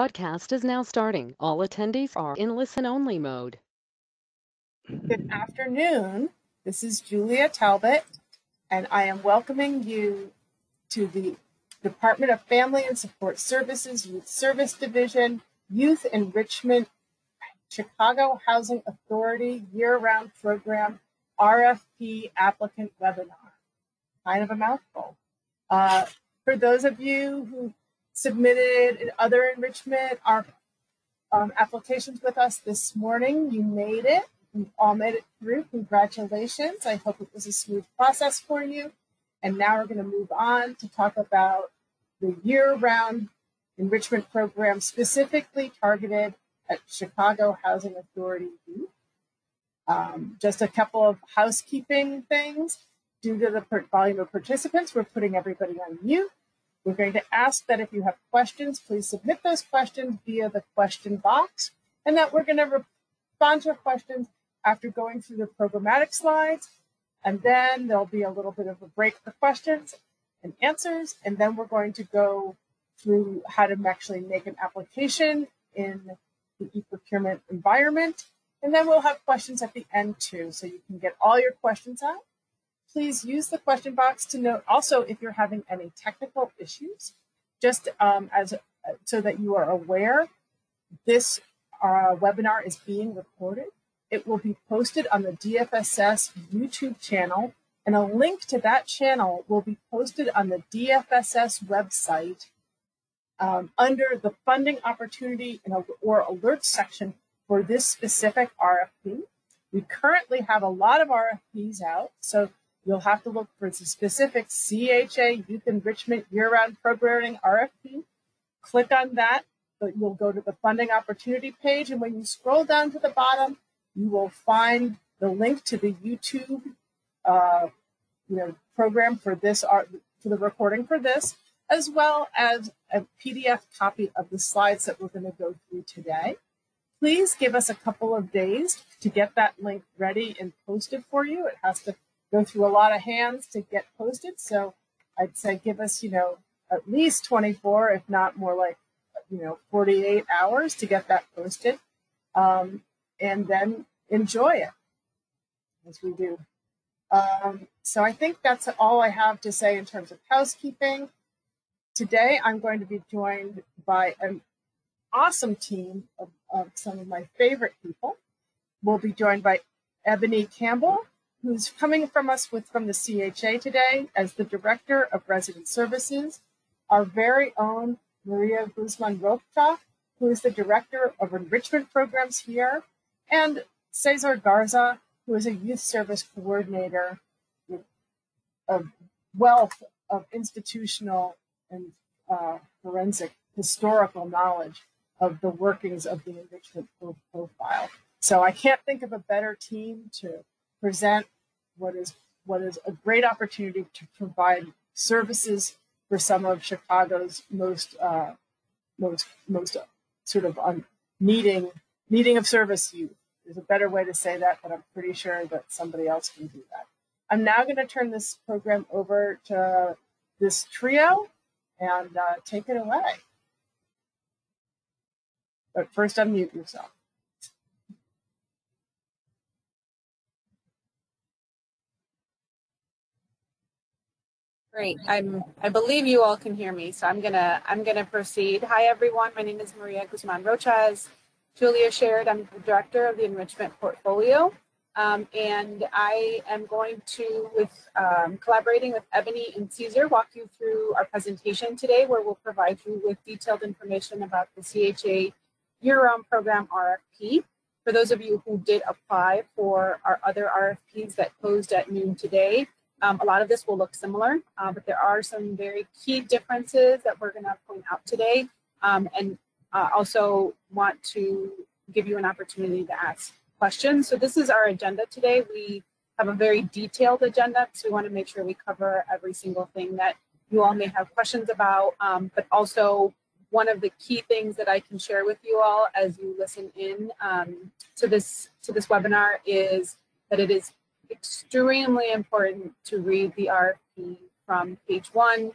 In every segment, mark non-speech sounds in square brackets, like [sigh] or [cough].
Podcast is now starting. All attendees are in listen-only mode. Good afternoon. This is Julia Talbot, and I am welcoming you to the Department of Family and Support Services Youth Service Division Youth Enrichment Chicago Housing Authority Year-Round Program RFP Applicant Webinar. Kind of a mouthful. Uh, for those of you who submitted other enrichment our um, applications with us this morning. You made it. You all made it through. Congratulations. I hope it was a smooth process for you. And now we're going to move on to talk about the year-round enrichment program specifically targeted at Chicago Housing Authority youth. Um, just a couple of housekeeping things. Due to the volume of participants, we're putting everybody on mute. We're going to ask that if you have questions, please submit those questions via the question box, and that we're going to respond to questions after going through the programmatic slides. And then there'll be a little bit of a break for questions and answers. And then we're going to go through how to actually make an application in the e-procurement environment. And then we'll have questions at the end too, so you can get all your questions out please use the question box to note also if you're having any technical issues, just um, as so that you are aware this uh, webinar is being recorded. It will be posted on the DFSS YouTube channel, and a link to that channel will be posted on the DFSS website um, under the funding opportunity or alert section for this specific RFP. We currently have a lot of RFPs out, so You'll have to look for the specific CHA Youth Enrichment Year-Round Programming RFP. Click on that, but you'll go to the funding opportunity page, and when you scroll down to the bottom, you will find the link to the YouTube, uh, you know, program for this for the recording for this, as well as a PDF copy of the slides that we're going to go through today. Please give us a couple of days to get that link ready and posted for you. It has to go through a lot of hands to get posted. So I'd say give us, you know, at least 24, if not more like, you know, 48 hours to get that posted. Um, and then enjoy it as we do. Um, so I think that's all I have to say in terms of housekeeping. Today, I'm going to be joined by an awesome team of, of some of my favorite people. We'll be joined by Ebony Campbell, who's coming from us with from the CHA today as the Director of Resident Services, our very own Maria Guzman Rocha, who is the Director of Enrichment Programs here, and Cesar Garza, who is a Youth Service Coordinator with a wealth of institutional and uh, forensic historical knowledge of the workings of the enrichment profile. So I can't think of a better team to present what is what is a great opportunity to provide services for some of Chicago's most uh, most most uh, sort of um, needing needing of service youth. There's a better way to say that, but I'm pretty sure that somebody else can do that. I'm now going to turn this program over to this trio and uh, take it away. But first, unmute yourself. Great. I'm, I believe you all can hear me, so I'm gonna, I'm gonna proceed. Hi, everyone. My name is Maria Guzman Rocha. Julia shared, I'm the director of the enrichment portfolio. Um, and I am going to, with um, collaborating with Ebony and Caesar, walk you through our presentation today, where we'll provide you with detailed information about the CHA year-round program RFP. For those of you who did apply for our other RFPs that closed at noon today, um, a lot of this will look similar, uh, but there are some very key differences that we're going to point out today. Um, and uh, also want to give you an opportunity to ask questions. So this is our agenda today. We have a very detailed agenda, so we want to make sure we cover every single thing that you all may have questions about, um, but also one of the key things that I can share with you all as you listen in um, to this to this webinar is that it is extremely important to read the RFP from page one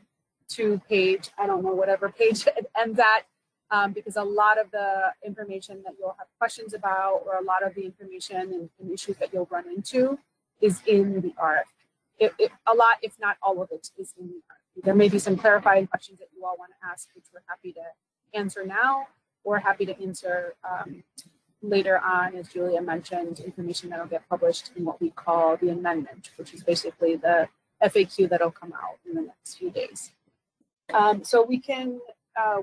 to page, I don't know, whatever [laughs] page it ends at. um, because a lot of the information that you'll have questions about or a lot of the information and, and issues that you'll run into is in the RFP. It, it, a lot, if not all of it, is in the RFP. There may be some clarifying questions that you all want to ask, which we're happy to answer now or happy to answer um, later on, as Julia mentioned, information that'll get published in what we call the amendment, which is basically the FAQ that'll come out in the next few days. Um, so we can uh,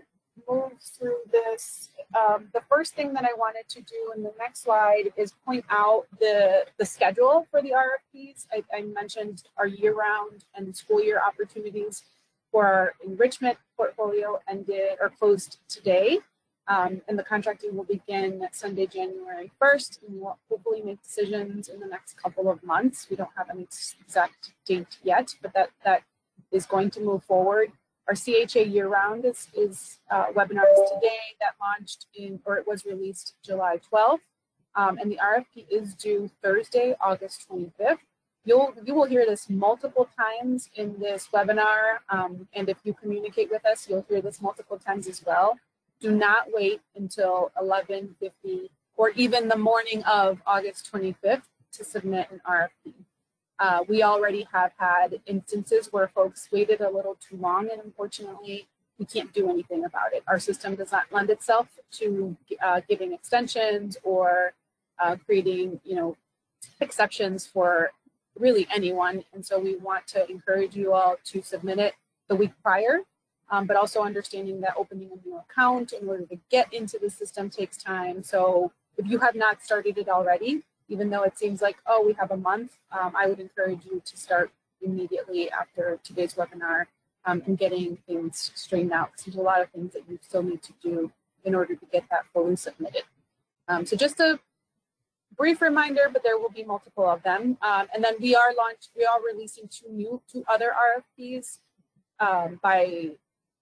move through this. Um, the first thing that I wanted to do in the next slide is point out the, the schedule for the RFPs. I, I mentioned our year-round and school year opportunities for our enrichment portfolio ended or closed today. Um, and the contracting will begin Sunday, January 1st, and we'll hopefully make decisions in the next couple of months. We don't have an exact date yet, but that, that is going to move forward. Our CHA year round is, is uh, webinars today that launched in, or it was released July 12th. Um, and the RFP is due Thursday, August 25th. You'll, you will hear this multiple times in this webinar. Um, and if you communicate with us, you'll hear this multiple times as well do not wait until 11:50 or even the morning of August 25th to submit an RFP. Uh, we already have had instances where folks waited a little too long, and unfortunately, we can't do anything about it. Our system does not lend itself to uh, giving extensions or uh, creating, you know, exceptions for really anyone. And so we want to encourage you all to submit it the week prior um, but also understanding that opening a new account in order to get into the system takes time. So if you have not started it already, even though it seems like, oh, we have a month, um, I would encourage you to start immediately after today's webinar um, and getting things straightened out because there's a lot of things that you still need to do in order to get that fully submitted. Um, so just a brief reminder, but there will be multiple of them. Um, and then we are launched, we are releasing two new, two other RFPs um, by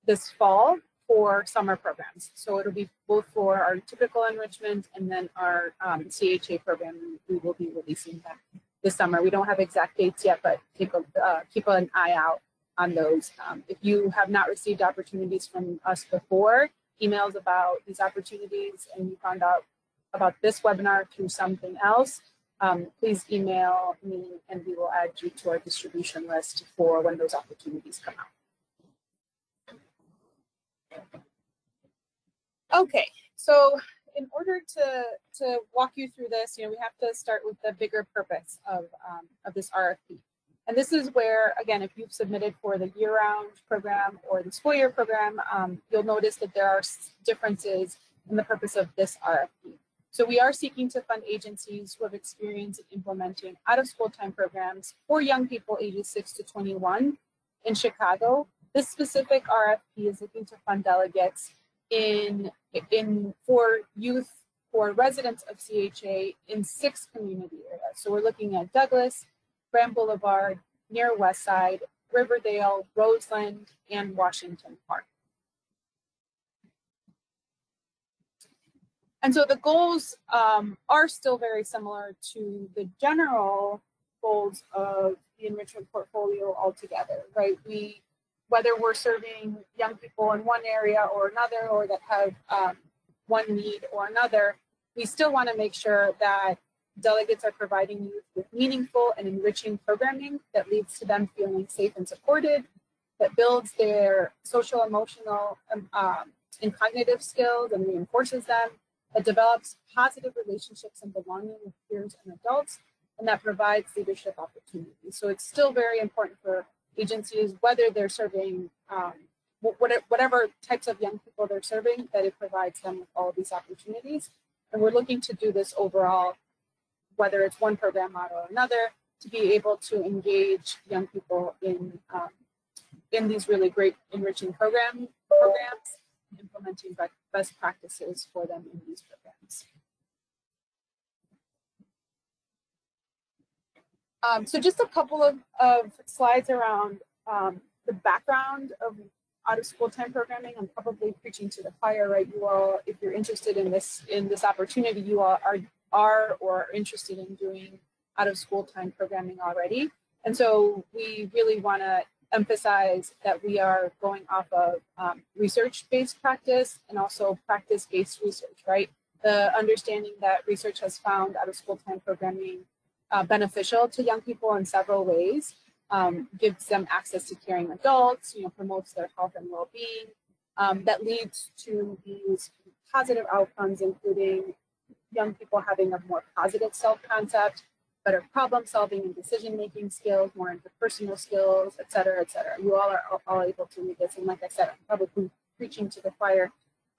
this fall for summer programs. So it'll be both for our typical enrichment and then our um, CHA program. We will be releasing that this summer. We don't have exact dates yet, but keep, a, uh, keep an eye out on those. Um, if you have not received opportunities from us before, emails about these opportunities, and you found out about this webinar through something else, um, please email me and we will add you to our distribution list for when those opportunities come out. Okay, so in order to to walk you through this, you know, we have to start with the bigger purpose of um, of this RFP. And this is where, again, if you've submitted for the year-round program or the school year program, um, you'll notice that there are differences in the purpose of this RFP. So we are seeking to fund agencies who have experience in implementing out-of-school time programs for young people ages 6 to 21 in Chicago this specific RFP is looking to fund delegates in, in for youth for residents of CHA in six community areas. So we're looking at Douglas, Grand Boulevard, near West Side, Riverdale, Roseland, and Washington Park. And so the goals um, are still very similar to the general goals of the enrichment portfolio altogether, right? We whether we're serving young people in one area or another, or that have um, one need or another, we still want to make sure that delegates are providing youth with meaningful and enriching programming that leads to them feeling safe and supported, that builds their social, emotional, um, um and cognitive skills and reinforces them, that develops positive relationships and belonging with peers and adults, and that provides leadership opportunities. So it's still very important for agencies, whether they're serving um, whatever types of young people they're serving, that it provides them with all these opportunities. And we're looking to do this overall, whether it's one program model or another, to be able to engage young people in um, in these really great enriching program programs, implementing best practices for them in these programs. Um, so just a couple of, of slides around um, the background of out of school time programming. I'm probably preaching to the choir, right? You all, if you're interested in this in this opportunity, you all are are or are interested in doing out of school time programming already. And so we really want to emphasize that we are going off of um, research-based practice and also practice-based research, right? The understanding that research has found out of school time programming uh, beneficial to young people in several ways, um, gives them access to caring adults, you know, promotes their health and well-being, um, that leads to these positive outcomes, including young people having a more positive self-concept, better problem solving and decision making skills, more interpersonal skills, et cetera, et cetera. You all are all able to read this. And like I said, I'm probably preaching to the choir.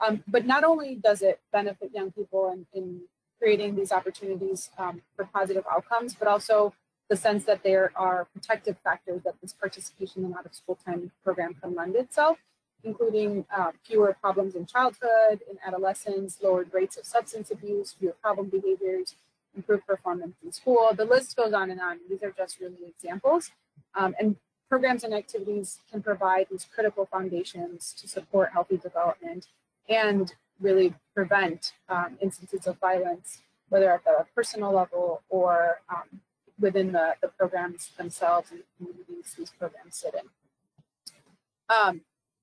Um, but not only does it benefit young people in, in creating these opportunities um, for positive outcomes, but also the sense that there are protective factors that this participation in out of school time program can lend itself, including uh, fewer problems in childhood, in adolescence, lowered rates of substance abuse, fewer problem behaviors, improved performance in school. The list goes on and on. These are just really examples. Um, and programs and activities can provide these critical foundations to support healthy development and really prevent um, instances of violence, whether at the personal level or um, within the, the programs themselves and the communities these programs sit in. Um,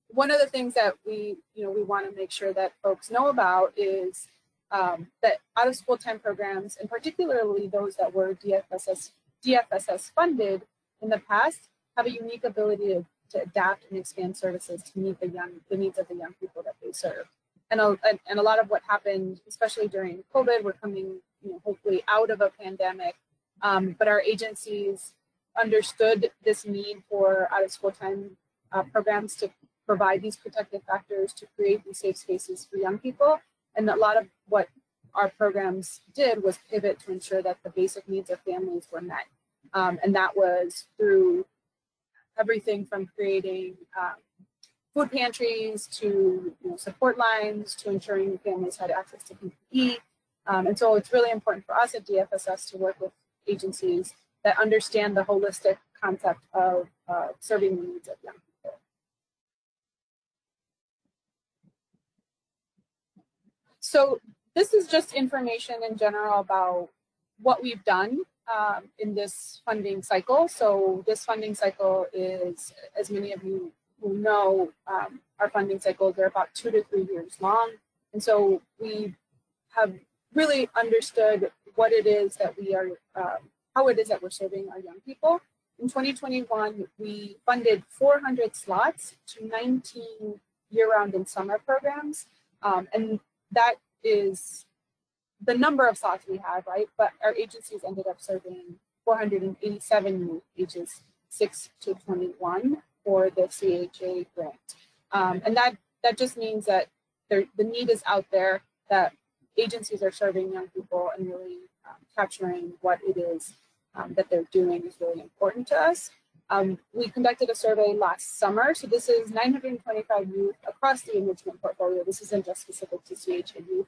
one of the things that we, you know, we want to make sure that folks know about is um, that out of school time programs, and particularly those that were DFSS, DFSS funded in the past, have a unique ability to, to adapt and expand services to meet the young the needs of the young people that they serve. And a, and a lot of what happened, especially during COVID, we're coming, you know, hopefully out of a pandemic, um, but our agencies understood this need for out of school time uh, programs to provide these protective factors to create these safe spaces for young people and a lot of what our programs did was pivot to ensure that the basic needs of families were met. Um, and that was through everything from creating um, food pantries to you know, support lines to ensuring families had access to PPE. Um, and so it's really important for us at DFSS to work with agencies that understand the holistic concept of uh, serving the needs of young people. So this is just information in general about what we've done um, in this funding cycle. So this funding cycle is, as many of you will know, um, our funding cycles are about two to three years long. And so we have really understood what it is that we are, uh, how it is that we're serving our young people. In 2021, we funded 400 slots to 19 year-round and summer programs. Um, and that is the number of slots we have, right? But our agencies ended up serving 487 youth ages 6 to 21 for the CHA grant. Um, and that, that just means that there, the need is out there, that agencies are serving young people and really um, capturing what it is um, that they're doing is really important to us. Um, we conducted a survey last summer. So this is 925 youth across the enrichment portfolio. This isn't just specific to CHA youth,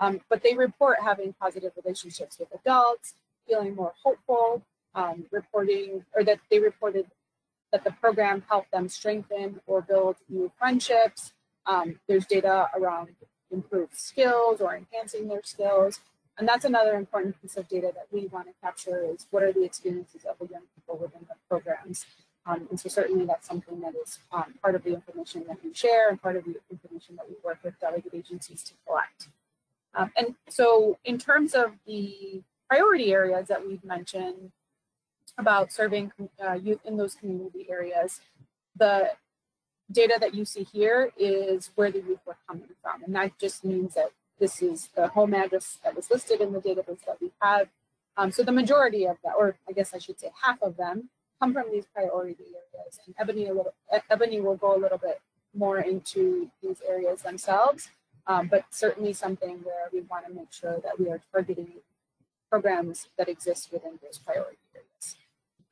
um, but they report having positive relationships with adults, feeling more hopeful, um, reporting, or that they reported that the program helped them strengthen or build new friendships. Um, there's data around improved skills or enhancing their skills. And that's another important piece of data that we want to capture is what are the experiences of the young people within the programs. Um, and so certainly that's something that is um, part of the information that we share and part of the information that we work with delegate agencies to collect. Um, and so in terms of the priority areas that we've mentioned about serving uh, youth in those community areas, the data that you see here is where the youth were coming from. And that just means that this is the home address that was listed in the database that we have. Um, so the majority of that, or I guess I should say half of them, come from these priority areas. And Ebony, a little, Ebony will go a little bit more into these areas themselves, um, but certainly something where we want to make sure that we are targeting programs that exist within those priority areas.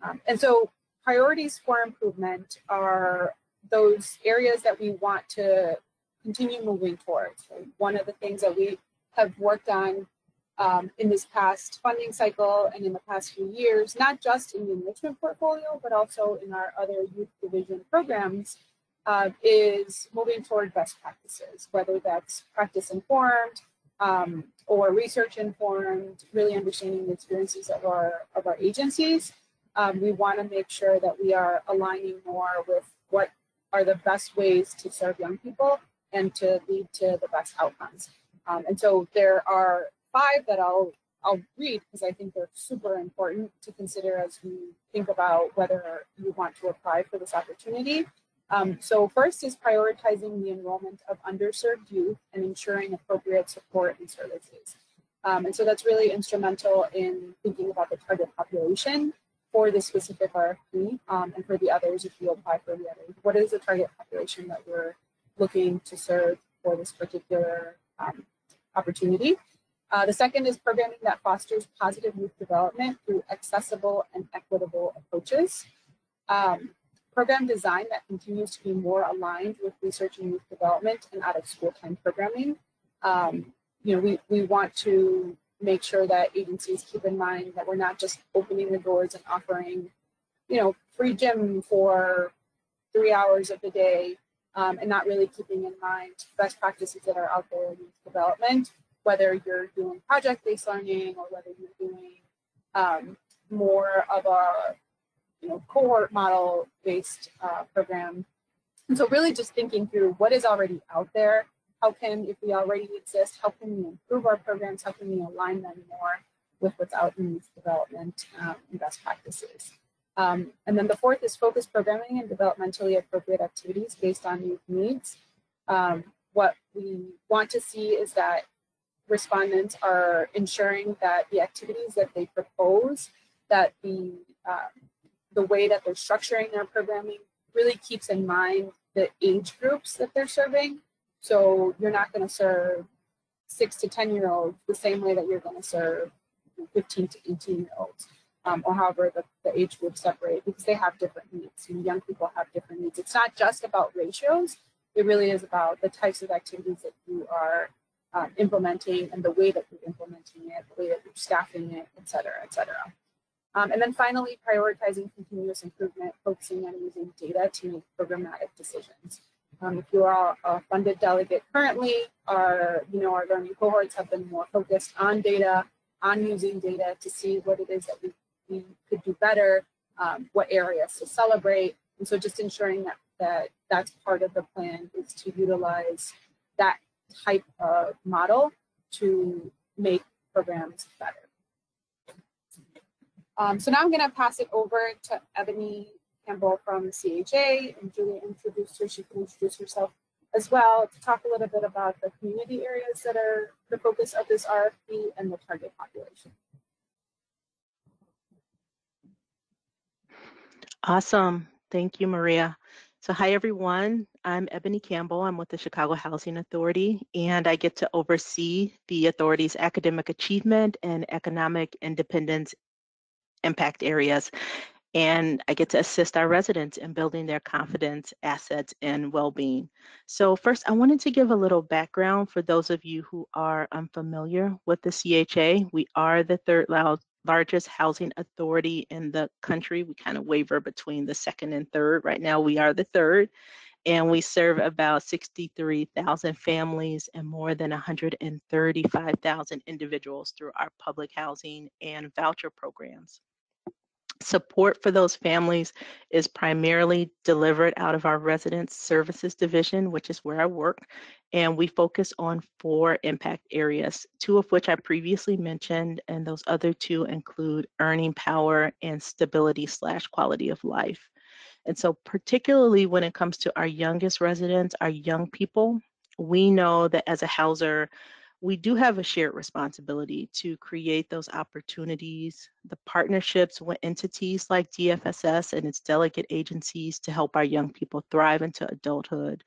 Um, and so priorities for improvement are those areas that we want to continue moving towards. One of the things that we have worked on um, in this past funding cycle and in the past few years, not just in the enrichment portfolio, but also in our other youth division programs, uh, is moving toward best practices, whether that's practice informed um, or research informed, really understanding the experiences of our of our agencies, um, we want to make sure that we are aligning more with what are the best ways to serve young people and to lead to the best outcomes. Um, and so there are five that I'll I'll read because I think they're super important to consider as you think about whether you want to apply for this opportunity. Um, so first is prioritizing the enrollment of underserved youth and ensuring appropriate support and services. Um, and so that's really instrumental in thinking about the target population for this specific RFP um, and for the others if you apply for the others. What is the target population that we're looking to serve for this particular um, opportunity? Uh, the second is programming that fosters positive youth development through accessible and equitable approaches. Um, program design that continues to be more aligned with research and youth development and out of school time programming. Um, you know, we, we want to make sure that agencies keep in mind that we're not just opening the doors and offering, you know, free gym for three hours of the day um, and not really keeping in mind best practices that are out there in youth development, whether you're doing project-based learning or whether you're doing um, more of a you know cohort model based uh, program. And so really just thinking through what is already out there how can, if we already exist, how can we improve our programs? How can we align them more with what's out in youth development um, and best practices? Um, and then the fourth is focused programming and developmentally appropriate activities based on youth needs. Um, what we want to see is that respondents are ensuring that the activities that they propose, that the uh, the way that they're structuring their programming really keeps in mind the age groups that they're serving so you're not going to serve six to 10 year olds the same way that you're going to serve 15 to 18 year olds, um, or however the, the age groups separate because they have different needs. You know, young people have different needs. It's not just about ratios, it really is about the types of activities that you are um, implementing and the way that you're implementing it, the way that you're staffing it, et cetera, et cetera. Um, and then finally, prioritizing continuous improvement, focusing on using data to make programmatic decisions. Um, if you are a funded delegate currently, our, you know, our learning cohorts have been more focused on data, on using data to see what it is that we, we could do better, um, what areas to celebrate. And so just ensuring that, that that's part of the plan is to utilize that type of model to make programs better. Um, so now I'm going to pass it over to Ebony Campbell from the CHA, and Julia introduced her. She can introduce herself as well to talk a little bit about the community areas that are the focus of this RFP and the target population. Awesome. Thank you, Maria. So hi, everyone. I'm Ebony Campbell. I'm with the Chicago Housing Authority, and I get to oversee the authority's academic achievement and economic independence impact areas and I get to assist our residents in building their mm-hmm. confidence, assets, and well-being. So first, I wanted to give a little background for those of you who are unfamiliar with the CHA. We are the third largest housing authority in the country. We kind of waver between the second and third. Right now, we are the third, and we serve about 63,000 families and more than 135,000 individuals through our public housing and voucher programs. Support for those families is primarily delivered out of our Residence Services Division, which is where I work, and we focus on four impact areas, two of which I previously mentioned, and those other two include earning power and stability slash quality of life. And so particularly when it comes to our youngest residents, our young people, we know that as a houser, we do have a shared responsibility to create those opportunities, the partnerships with entities like DFSS and its delegate agencies to help our young people thrive into adulthood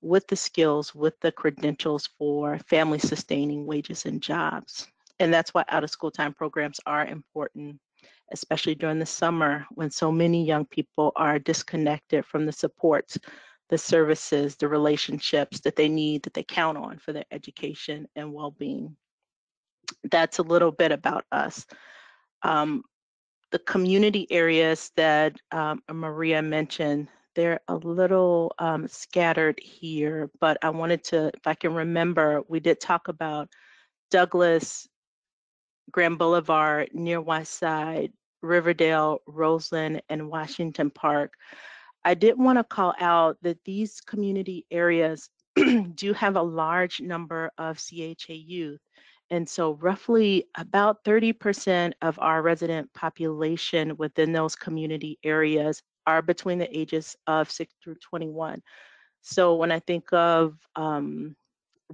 with the skills, with the credentials for family sustaining wages and jobs. And that's why out of school time programs are important, especially during the summer when so many young people are disconnected from the supports the services, the relationships that they need, that they count on for their education and well-being. That's a little bit about us. Um, the community areas that um, Maria mentioned, they're a little um, scattered here, but I wanted to, if I can remember, we did talk about Douglas, Grand Boulevard, near West Side, Riverdale, Roseland, and Washington Park. I did want to call out that these community areas [clears throat] do have a large number of CHA youth. And so, roughly about 30% of our resident population within those community areas are between the ages of 6 through 21. So, when I think of um,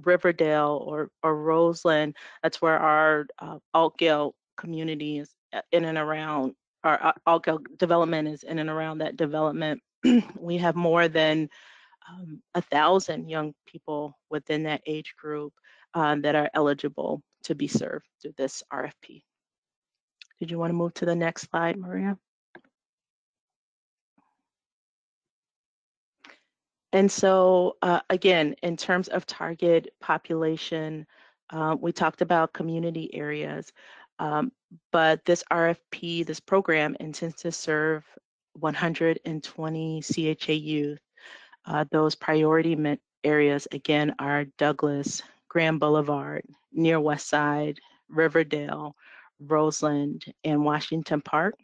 Riverdale or, or Roseland, that's where our uh, Altgeld community is uh, in and around, our uh, Altgeld development is in and around that development. [clears throat] we have more than um, a thousand young people within that age group um, that are eligible to be served through this RFP. Did you want to move to the next slide, Maria? And so, uh, again, in terms of target population, uh, we talked about community areas, um, but this RFP, this program intends to serve 120 CHA youth. Uh, those priority areas, again, are Douglas, Grand Boulevard, near West Side, Riverdale, Roseland, and Washington Park.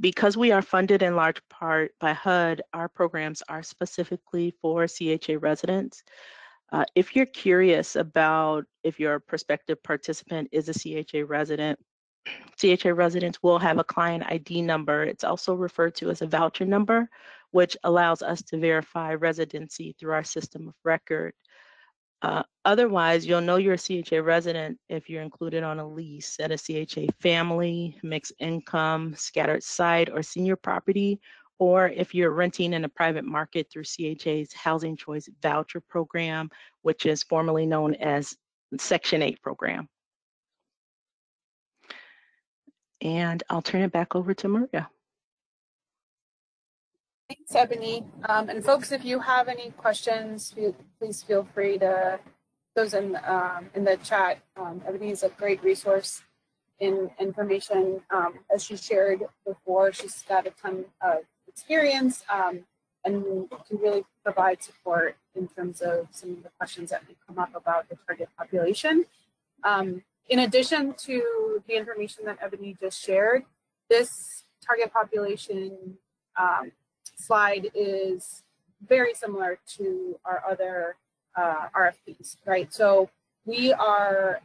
Because we are funded in large part by HUD, our programs are specifically for CHA residents. Uh, if you're curious about if your prospective participant is a CHA resident, CHA residents will have a client ID number. It's also referred to as a voucher number, which allows us to verify residency through our system of record. Uh, otherwise, you'll know you're a CHA resident if you're included on a lease at a CHA family, mixed income, scattered site, or senior property, or if you're renting in a private market through CHA's Housing Choice Voucher Program, which is formerly known as Section 8 program. And I'll turn it back over to Maria. Thanks, Ebony. Um, and folks, if you have any questions, please feel free to those in um, in the chat. Um, Ebony is a great resource in information. Um, as she shared before, she's got a ton of experience um, and can really provide support in terms of some of the questions that may come up about the target population. Um, in addition to the information that Ebony just shared, this target population um, slide is very similar to our other uh, RFPs, right? So we are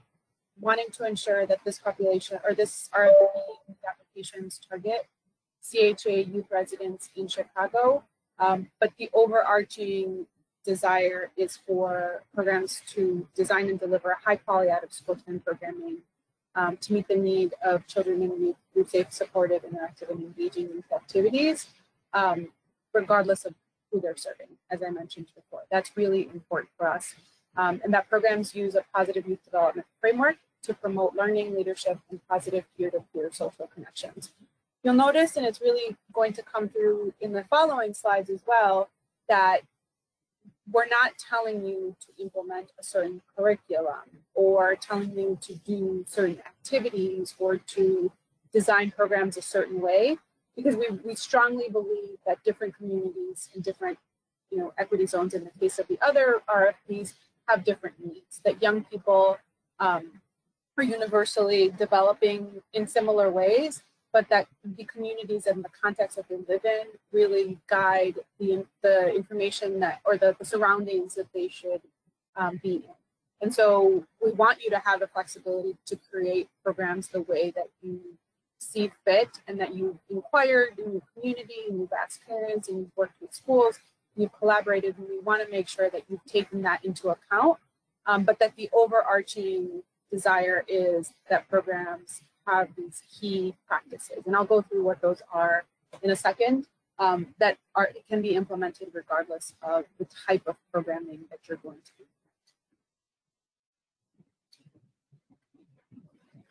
wanting to ensure that this population or this RFP applications target CHA youth residents in Chicago, um, but the overarching desire is for programs to design and deliver high quality out of school time programming um, to meet the need of children and youth through safe, supportive, interactive, and engaging youth activities um, regardless of who they're serving, as I mentioned before. That's really important for us. Um, and that programs use a positive youth development framework to promote learning, leadership, and positive peer-to-peer -peer social connections. You'll notice, and it's really going to come through in the following slides as well, that we're not telling you to implement a certain curriculum or telling you to do certain activities or to design programs a certain way because we, we strongly believe that different communities and different you know equity zones in the case of the other RFPs have different needs that young people um, are universally developing in similar ways but that the communities and the context that they live in really guide the, the information that or the, the surroundings that they should um, be in. And so we want you to have the flexibility to create programs the way that you see fit and that you've inquired in your community and you've asked parents and you've worked with schools, you've collaborated, and we want to make sure that you've taken that into account, um, but that the overarching desire is that programs have these key practices. And I'll go through what those are in a second um, that are can be implemented regardless of the type of programming that you're going to do.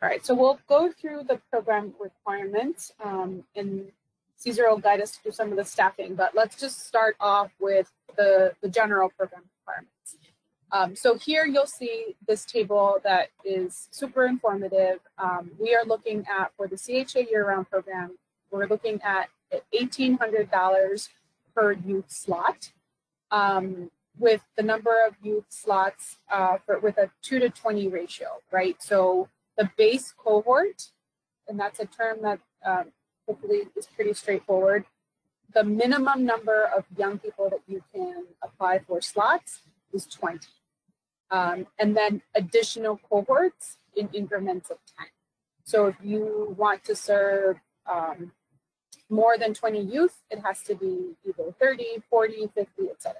All right, so we'll go through the program requirements um, and Caesar will guide us through some of the staffing, but let's just start off with the, the general program requirements. Um, so here you'll see this table that is super informative. Um, we are looking at, for the CHA year-round program, we're looking at $1,800 per youth slot um, with the number of youth slots uh, for, with a 2 to 20 ratio, right? So the base cohort and that's a term that um, hopefully is pretty straightforward. The minimum number of young people that you can apply for slots is 20. Um, and then additional cohorts in increments of 10. So if you want to serve um, more than 20 youth, it has to be either 30, 40, 50, etc.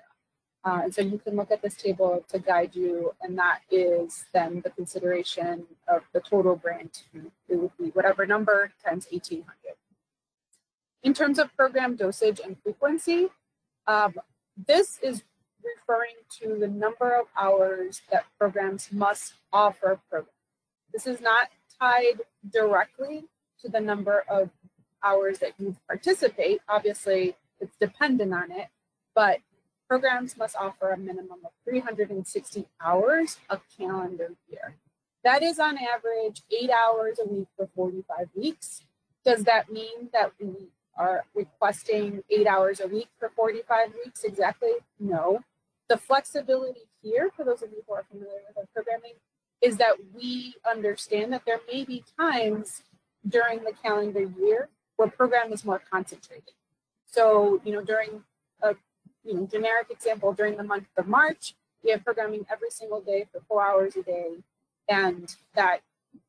Uh, and so you can look at this table to guide you, and that is then the consideration of the total grant. It would be whatever number times 1800. In terms of program dosage and frequency, um, this is referring to the number of hours that programs must offer programs. This is not tied directly to the number of hours that you participate. Obviously, it's dependent on it, but programs must offer a minimum of 360 hours a calendar year. That is on average eight hours a week for 45 weeks. Does that mean that we are requesting eight hours a week for 45 weeks exactly? No. The flexibility here, for those of you who are familiar with our programming, is that we understand that there may be times during the calendar year where program is more concentrated. So, you know, during a you know, generic example, during the month of March, we have programming every single day for four hours a day, and that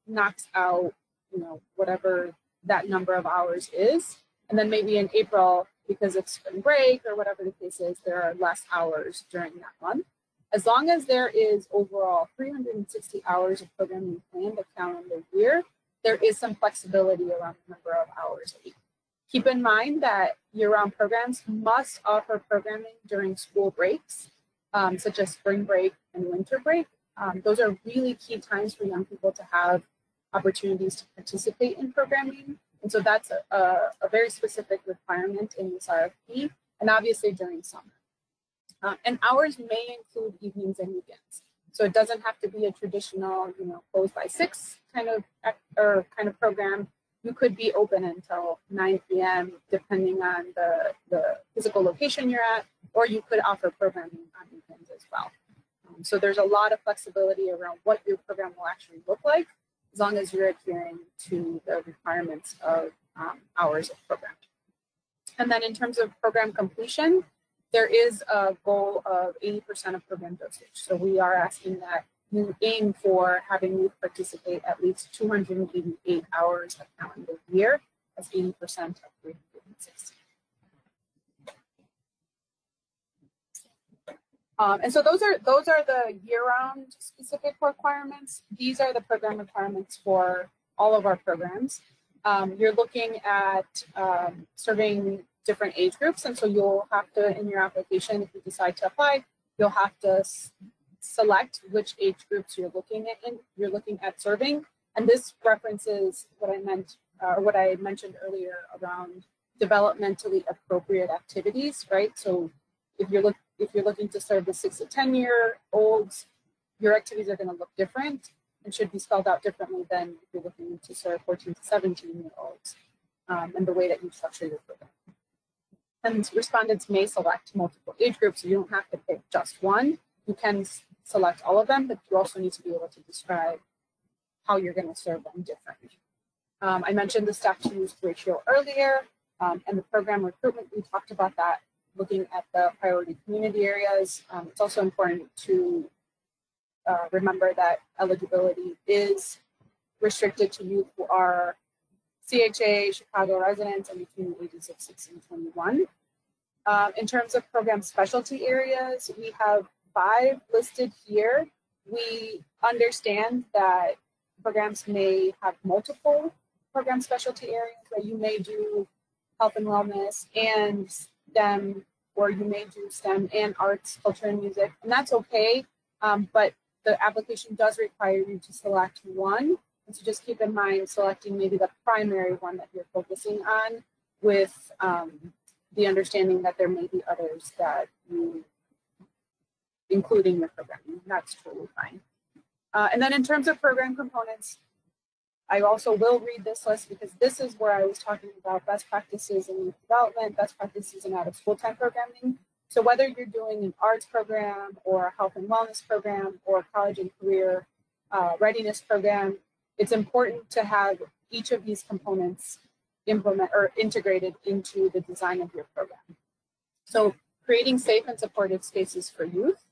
knocks out, you know, whatever that number of hours is. And then maybe in April, because of spring break or whatever the case is, there are less hours during that month. As long as there is overall 360 hours of programming planned a calendar year, there is some flexibility around the number of hours a week. Keep in mind that year-round programs must offer programming during school breaks, um, such as spring break and winter break. Um, those are really key times for young people to have opportunities to participate in programming. And so that's a, a, a very specific requirement in this RFP, and obviously during summer. Um, and hours may include evenings and weekends. So it doesn't have to be a traditional, you know, close by six kind of or kind of program. You could be open until 9 p.m. depending on the, the physical location you're at, or you could offer programming on weekends as well. Um, so there's a lot of flexibility around what your program will actually look like, as long as you're adhering to the requirements of um, hours of program. And then in terms of program completion, there is a goal of 80% of program dosage. So we are asking that you aim for having youth participate at least 288 hours a calendar year. That's 80% of 360. Um, and so those are those are the year-round specific requirements. These are the program requirements for all of our programs. Um, you're looking at um, serving different age groups. And so you'll have to, in your application, if you decide to apply, you'll have to select which age groups you're looking at, in, you're looking at serving. And this references what I meant, uh, or what I mentioned earlier around developmentally appropriate activities, right? So if you're look if you're looking to serve the six to 10 year olds, your activities are going to look different and should be spelled out differently than if you're looking to serve 14 to 17 year olds um, and the way that you structure your program. And respondents may select multiple age groups. So you don't have to pick just one. You can select all of them, but you also need to be able to describe how you're going to serve them differently. Um, I mentioned the staff to use ratio earlier, um, and the program recruitment, we talked about that, looking at the priority community areas. Um, it's also important to uh, remember that eligibility is restricted to youth who are CHA Chicago residents and between the ages of 6 and 21. Um, in terms of program specialty areas, we have five listed here. We understand that programs may have multiple program specialty areas where you may do health and wellness and STEM, or you may do STEM and arts, culture, and music, and that's okay. Um, but the application does require you to select one and so just keep in mind selecting maybe the primary one that you're focusing on with um, the understanding that there may be others that you including your programming. That's totally fine. Uh, and then in terms of program components, I also will read this list because this is where I was talking about best practices in youth development, best practices in out of school time programming. So whether you're doing an arts program or a health and wellness program or a college and career uh, readiness program, it's important to have each of these components implement or integrated into the design of your program. So creating safe and supportive spaces for youth,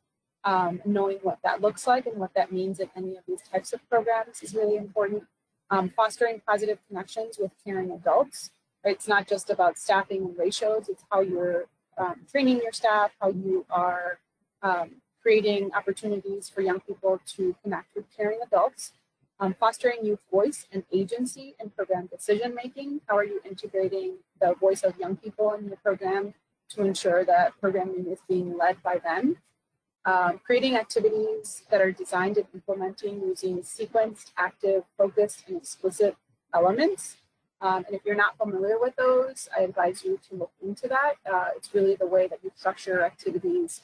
um, knowing what that looks like and what that means in any of these types of programs is really important. Um, fostering positive connections with caring adults. Right? It's not just about staffing and ratios, it's how you're um, training your staff, how you are um, creating opportunities for young people to connect with caring adults. Um, fostering youth voice and agency in program decision making. How are you integrating the voice of young people in your program to ensure that programming is being led by them? Um, creating activities that are designed and implementing using sequenced, active, focused, and explicit elements. Um, and if you're not familiar with those, I advise you to look into that. Uh, it's really the way that you structure activities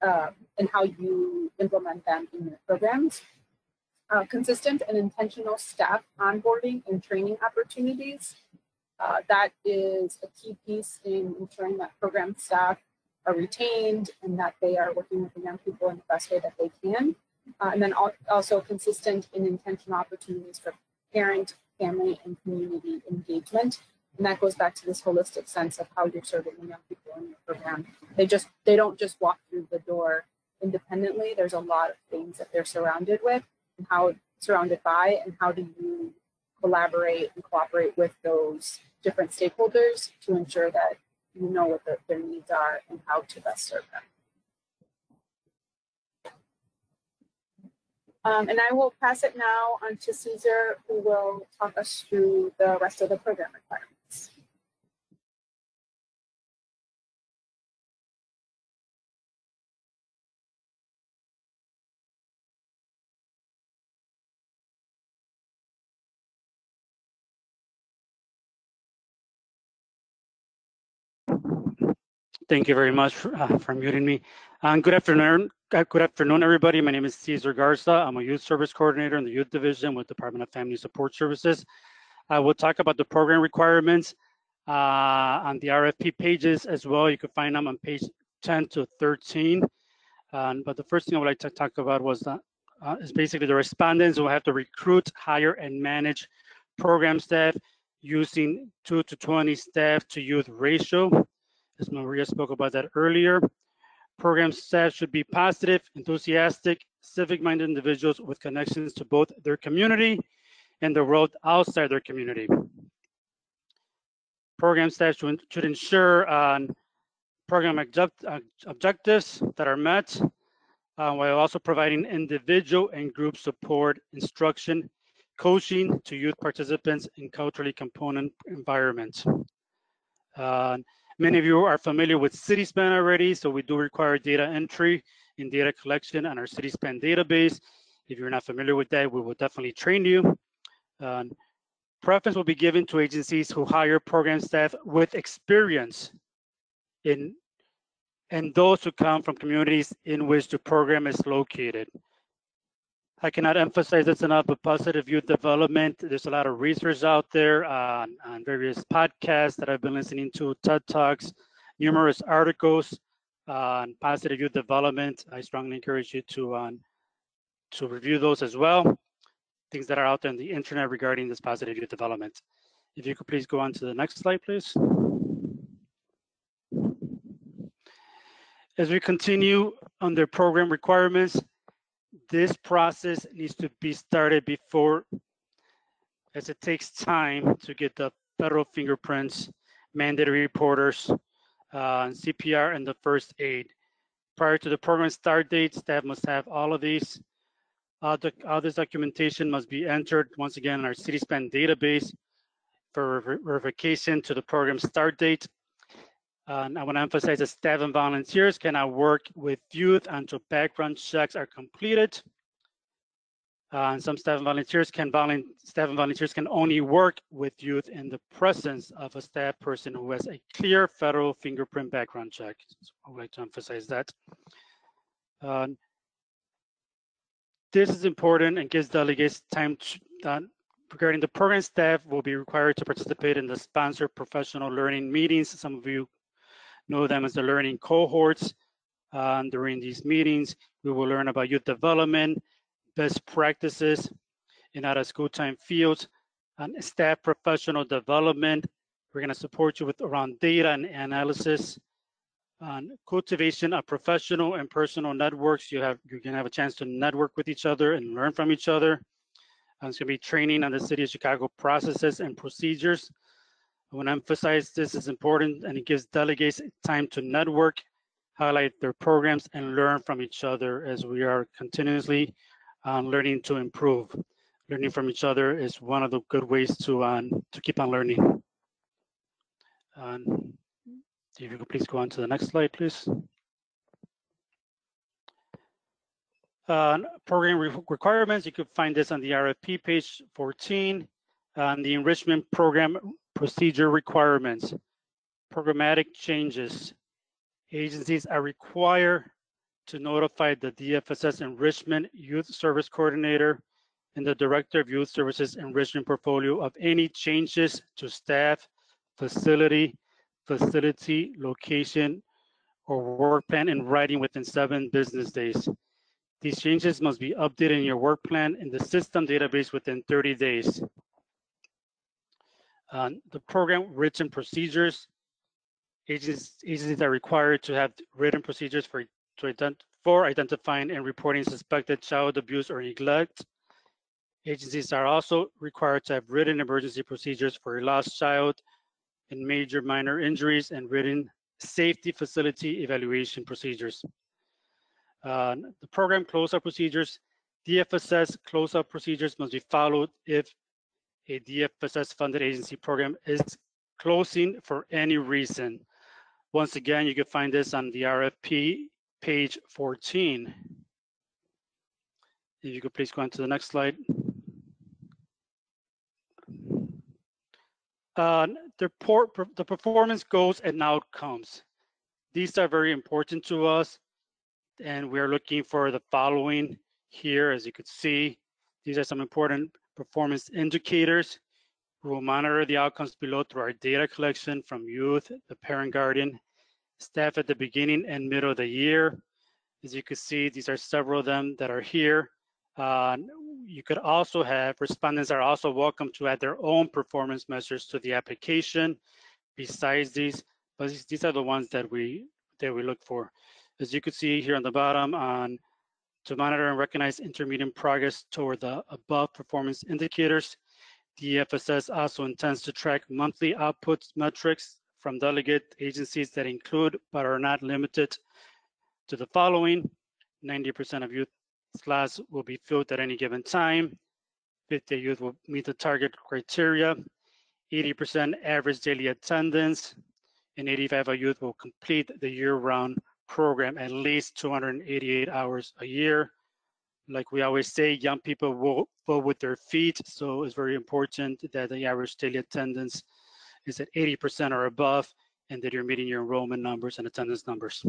uh, and how you implement them in your programs uh, consistent and intentional staff onboarding and training opportunities. Uh, that is a key piece in ensuring that program staff are retained and that they are working with the young people in the best way that they can. Uh, and then also consistent and intentional opportunities for parent, family, and community engagement. And that goes back to this holistic sense of how you're serving the young people in your program. They just they don't just walk through the door independently. There's a lot of things that they're surrounded with and how surrounded by and how do you collaborate and cooperate with those different stakeholders to ensure that you know what the, their needs are and how to best serve them. Um, and I will pass it now on to Cesar, who will talk us through the rest of the program requirements. Thank you very much for, uh, for muting me. Um, good afternoon. Uh, good afternoon, everybody. My name is Cesar Garza. I'm a youth service coordinator in the youth division with Department of Family Support Services. I will talk about the program requirements uh, on the RFP pages as well. You can find them on page 10 to 13. Um, but the first thing I would like to talk about was that uh, is basically the respondents will have to recruit, hire, and manage program staff using 2 to 20 staff to youth ratio as Maria spoke about that earlier. Program staff should be positive, enthusiastic, civic-minded individuals with connections to both their community and the world outside their community. Program staff should, ensure uh, program object, uh, objectives that are met uh, while also providing individual and group support, instruction, coaching to youth participants in culturally component environments. Uh, Many of you are familiar with CitySpan already, so we do require data entry in data collection on our CitySpan database. If you're not familiar with that, we will definitely train you. Um, preference will be given to agencies who hire program staff with experience in and those who come from communities in which the program is located. I cannot emphasize this enough, but positive youth development, there's a lot of research out there on, on various podcasts that I've been listening to, TED Talks, numerous articles on positive youth development. I strongly encourage you to, um, to review those as well. Things that are out there on the internet regarding this positive youth development. If you could please go on to the next slide, please. As we continue on the program requirements, this process needs to be started before, as it takes time to get the federal fingerprints, mandatory reporters, uh, CPR, and the first aid. Prior to the program start date, staff must have all of these. All, the, all this documentation must be entered once again in our CitySpan database for verification to the program start date. Uh, and I want to emphasize that staff and volunteers cannot work with youth until background checks are completed. Uh, and some staff and volunteers can staff and volunteers can only work with youth in the presence of a staff person who has a clear federal fingerprint background check. So I would like to emphasize that. Uh, this is important and gives delegates time to, uh, regarding the program staff will be required to participate in the sponsored professional learning meetings. Some of you know them as the learning cohorts. Uh, during these meetings, we will learn about youth development, best practices in out of school time fields, on staff professional development. We're going to support you with around data and analysis, on cultivation of professional and personal networks. You have you're going to have a chance to network with each other and learn from each other. And it's going to be training on the City of Chicago processes and procedures. I want to emphasize this is important and it gives delegates time to network, highlight their programs, and learn from each other as we are continuously uh, learning to improve. Learning from each other is one of the good ways to um, to keep on learning. Um, if you could please go on to the next slide, please. Uh, program re requirements, you could find this on the RFP page 14, on the enrichment program procedure requirements, programmatic changes. Agencies are required to notify the DFSS Enrichment Youth Service Coordinator and the Director of Youth Services Enrichment Portfolio of any changes to staff, facility, facility, location, or work plan in writing within seven business days. These changes must be updated in your work plan in the system database within 30 days. Uh, the program written procedures, agencies, agencies are required to have written procedures for, to ident for identifying and reporting suspected child abuse or neglect. Agencies are also required to have written emergency procedures for a lost child and major minor injuries and written safety facility evaluation procedures. Uh, the program closeout procedures, DFSS closeout procedures must be followed if a DFSS funded agency program is closing for any reason. Once again, you can find this on the RFP page 14. If you could please go on to the next slide. Uh, the, the performance goals and outcomes. These are very important to us, and we're looking for the following here. As you could see, these are some important performance indicators. We will monitor the outcomes below through our data collection from youth, the parent guardian, staff at the beginning and middle of the year. As you can see, these are several of them that are here. Uh, you could also have respondents are also welcome to add their own performance measures to the application besides these, but these, these are the ones that we that we look for. As you can see here on the bottom on to monitor and recognize intermediate progress toward the above performance indicators. DFSS also intends to track monthly output metrics from delegate agencies that include but are not limited to the following. 90% of youth slots will be filled at any given time. 50 youth will meet the target criteria. 80% average daily attendance, and 85 of youth will complete the year-round program at least 288 hours a year. Like we always say, young people will vote with their feet, so it's very important that the average daily attendance is at 80% or above, and that you're meeting your enrollment numbers and attendance numbers.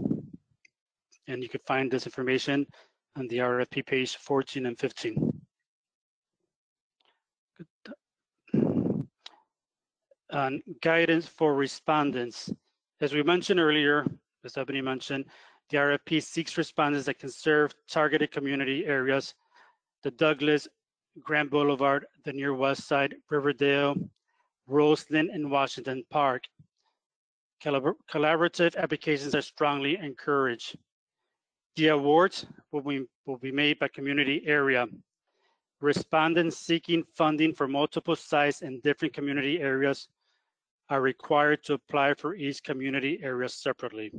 And you can find this information on the RFP page 14 and 15. And guidance for respondents. As we mentioned earlier, as Ebony mentioned, the RFP seeks respondents that can serve targeted community areas, the Douglas, Grand Boulevard, the near West Side, Riverdale, Roseland, and Washington Park. Collabor collaborative applications are strongly encouraged. The awards will be, will be made by community area. Respondents seeking funding for multiple sites in different community areas are required to apply for each community area separately.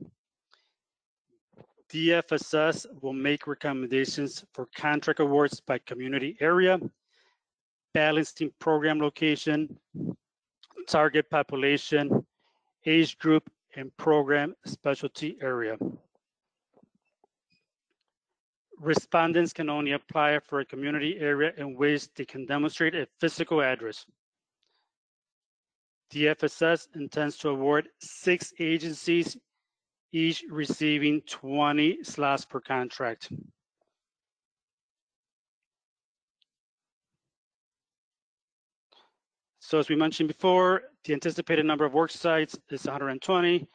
DFSS will make recommendations for contract awards by community area, balancing program location, target population, age group, and program specialty area. Respondents can only apply for a community area in which they can demonstrate a physical address. DFSS intends to award six agencies, each receiving 20 slots per contract. So as we mentioned before, the anticipated number of work sites is 120.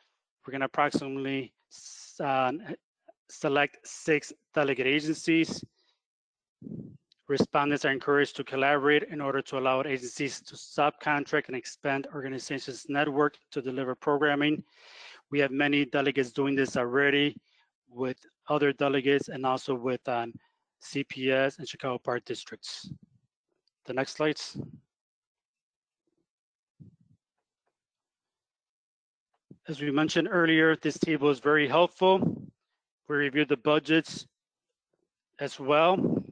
We're going to approximately uh, select six delegate agencies. Respondents are encouraged to collaborate in order to allow agencies to subcontract and expand organizations' network to deliver programming. We have many delegates doing this already with other delegates and also with um, CPS and Chicago Park districts. The next slides. As we mentioned earlier, this table is very helpful. We reviewed the budgets as well.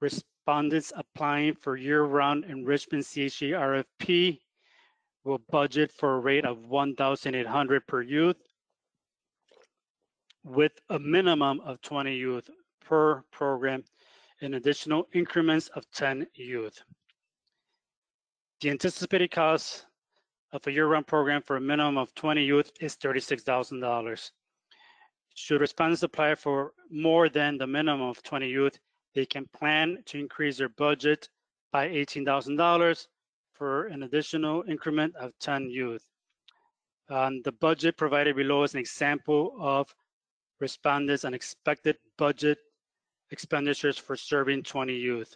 Respondents applying for year-round enrichment CHA RFP will budget for a rate of 1,800 per youth with a minimum of 20 youth per program in additional increments of 10 youth. The anticipated cost of a year-round program for a minimum of 20 youth is $36,000. Should respondents apply for more than the minimum of 20 youth, they can plan to increase their budget by $18,000 for an additional increment of 10 youth. Um, the budget provided below is an example of respondents' unexpected budget expenditures for serving 20 youth.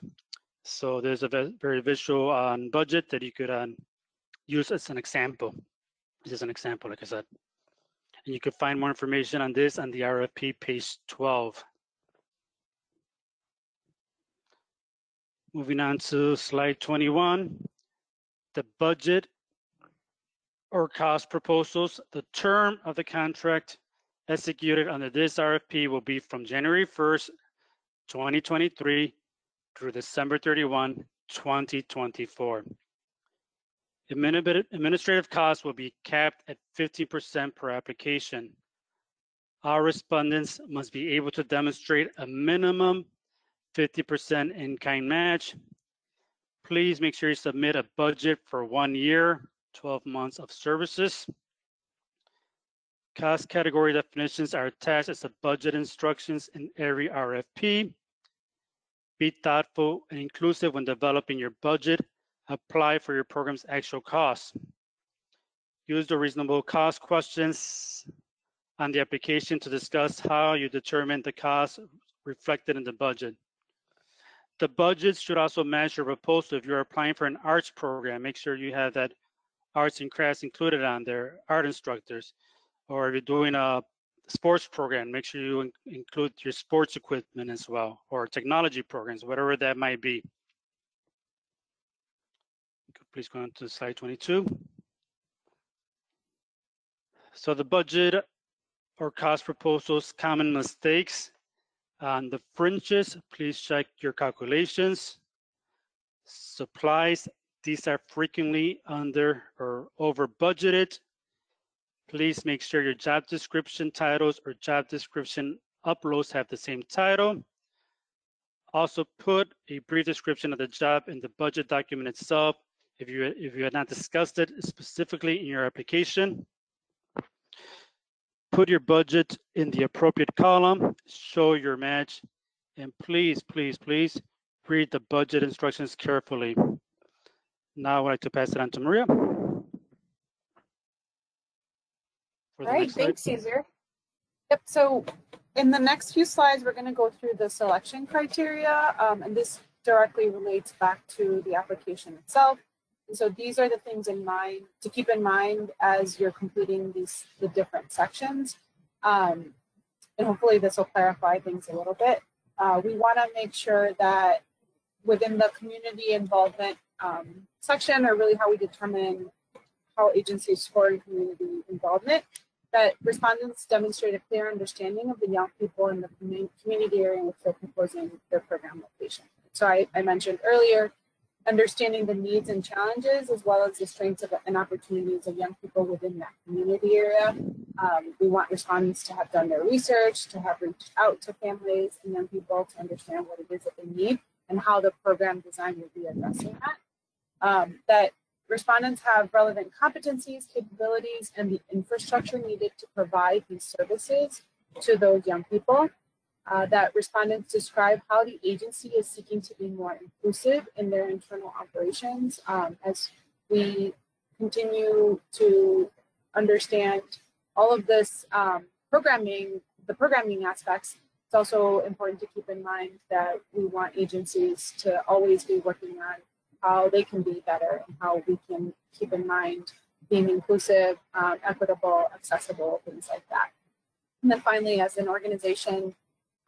So there's a very visual um, budget that you could um, use as an example. This is an example, like I said. And you can find more information on this on the RFP page 12. Moving on to slide 21, the budget or cost proposals. The term of the contract executed under this RFP will be from January 1st, 2023 through December 31, 2024. Administrative costs will be capped at 50% per application. Our respondents must be able to demonstrate a minimum 50% in-kind match. Please make sure you submit a budget for one year, 12 months of services. Cost category definitions are attached as a budget instructions in every RFP. Be thoughtful and inclusive when developing your budget. Apply for your program's actual costs. Use the reasonable cost questions on the application to discuss how you determine the cost reflected in the budget. The budget should also match your proposal. If you're applying for an arts program, make sure you have that arts and crafts included on there, art instructors or if you're doing a sports program, make sure you in include your sports equipment as well, or technology programs, whatever that might be. Please go on to slide 22. So the budget or cost proposals, common mistakes. On the fringes, please check your calculations. Supplies, these are frequently under or over budgeted Please make sure your job description titles or job description uploads have the same title. Also put a brief description of the job in the budget document itself if you, if you had not discussed it specifically in your application. Put your budget in the appropriate column, show your match, and please, please, please read the budget instructions carefully. Now I would like to pass it on to Maria. All right, thanks, Cesar. Yep, so in the next few slides, we're going to go through the selection criteria, um, and this directly relates back to the application itself. And so these are the things in mind to keep in mind as you're completing these the different sections. Um, and hopefully this will clarify things a little bit. Uh, we want to make sure that within the community involvement um, section, or really how we determine how agencies score in community involvement, that respondents demonstrate a clear understanding of the young people in the community area in which they're proposing their program location. So I, I mentioned earlier, understanding the needs and challenges as well as the strengths of, and opportunities of young people within that community area. Um, we want respondents to have done their research, to have reached out to families and young people to understand what it is that they need and how the program design will be addressing that. Um, that Respondents have relevant competencies, capabilities, and the infrastructure needed to provide these services to those young people. Uh, that respondents describe how the agency is seeking to be more inclusive in their internal operations um, as we continue to understand all of this um, programming, the programming aspects It's also important to keep in mind that we want agencies to always be working on how they can be better and how we can keep in mind being inclusive, um, equitable, accessible, things like that. And then finally, as an organization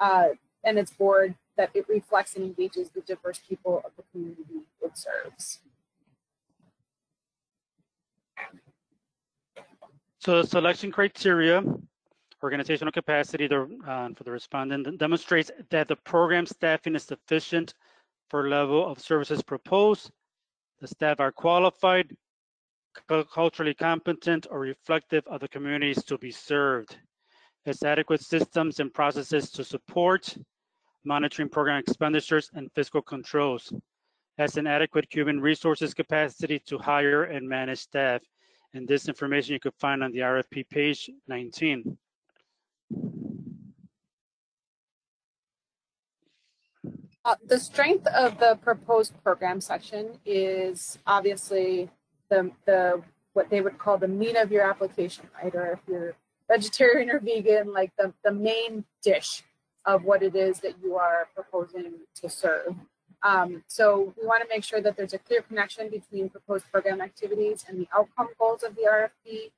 uh, and its board, that it reflects and engages the diverse people of the community it serves. So the selection criteria, organizational capacity uh, for the respondent demonstrates that the program staffing is sufficient for level of services proposed. The staff are qualified, culturally competent, or reflective of the communities to be served. Has adequate systems and processes to support monitoring program expenditures and fiscal controls. Has an adequate human resources capacity to hire and manage staff and this information you could find on the RFP page 19. Uh, the strength of the proposed program section is obviously the, the what they would call the meat of your application, right? Or if you're vegetarian or vegan, like the, the main dish of what it is that you are proposing to serve. Um, so we want to make sure that there's a clear connection between proposed program activities and the outcome goals of the RFP,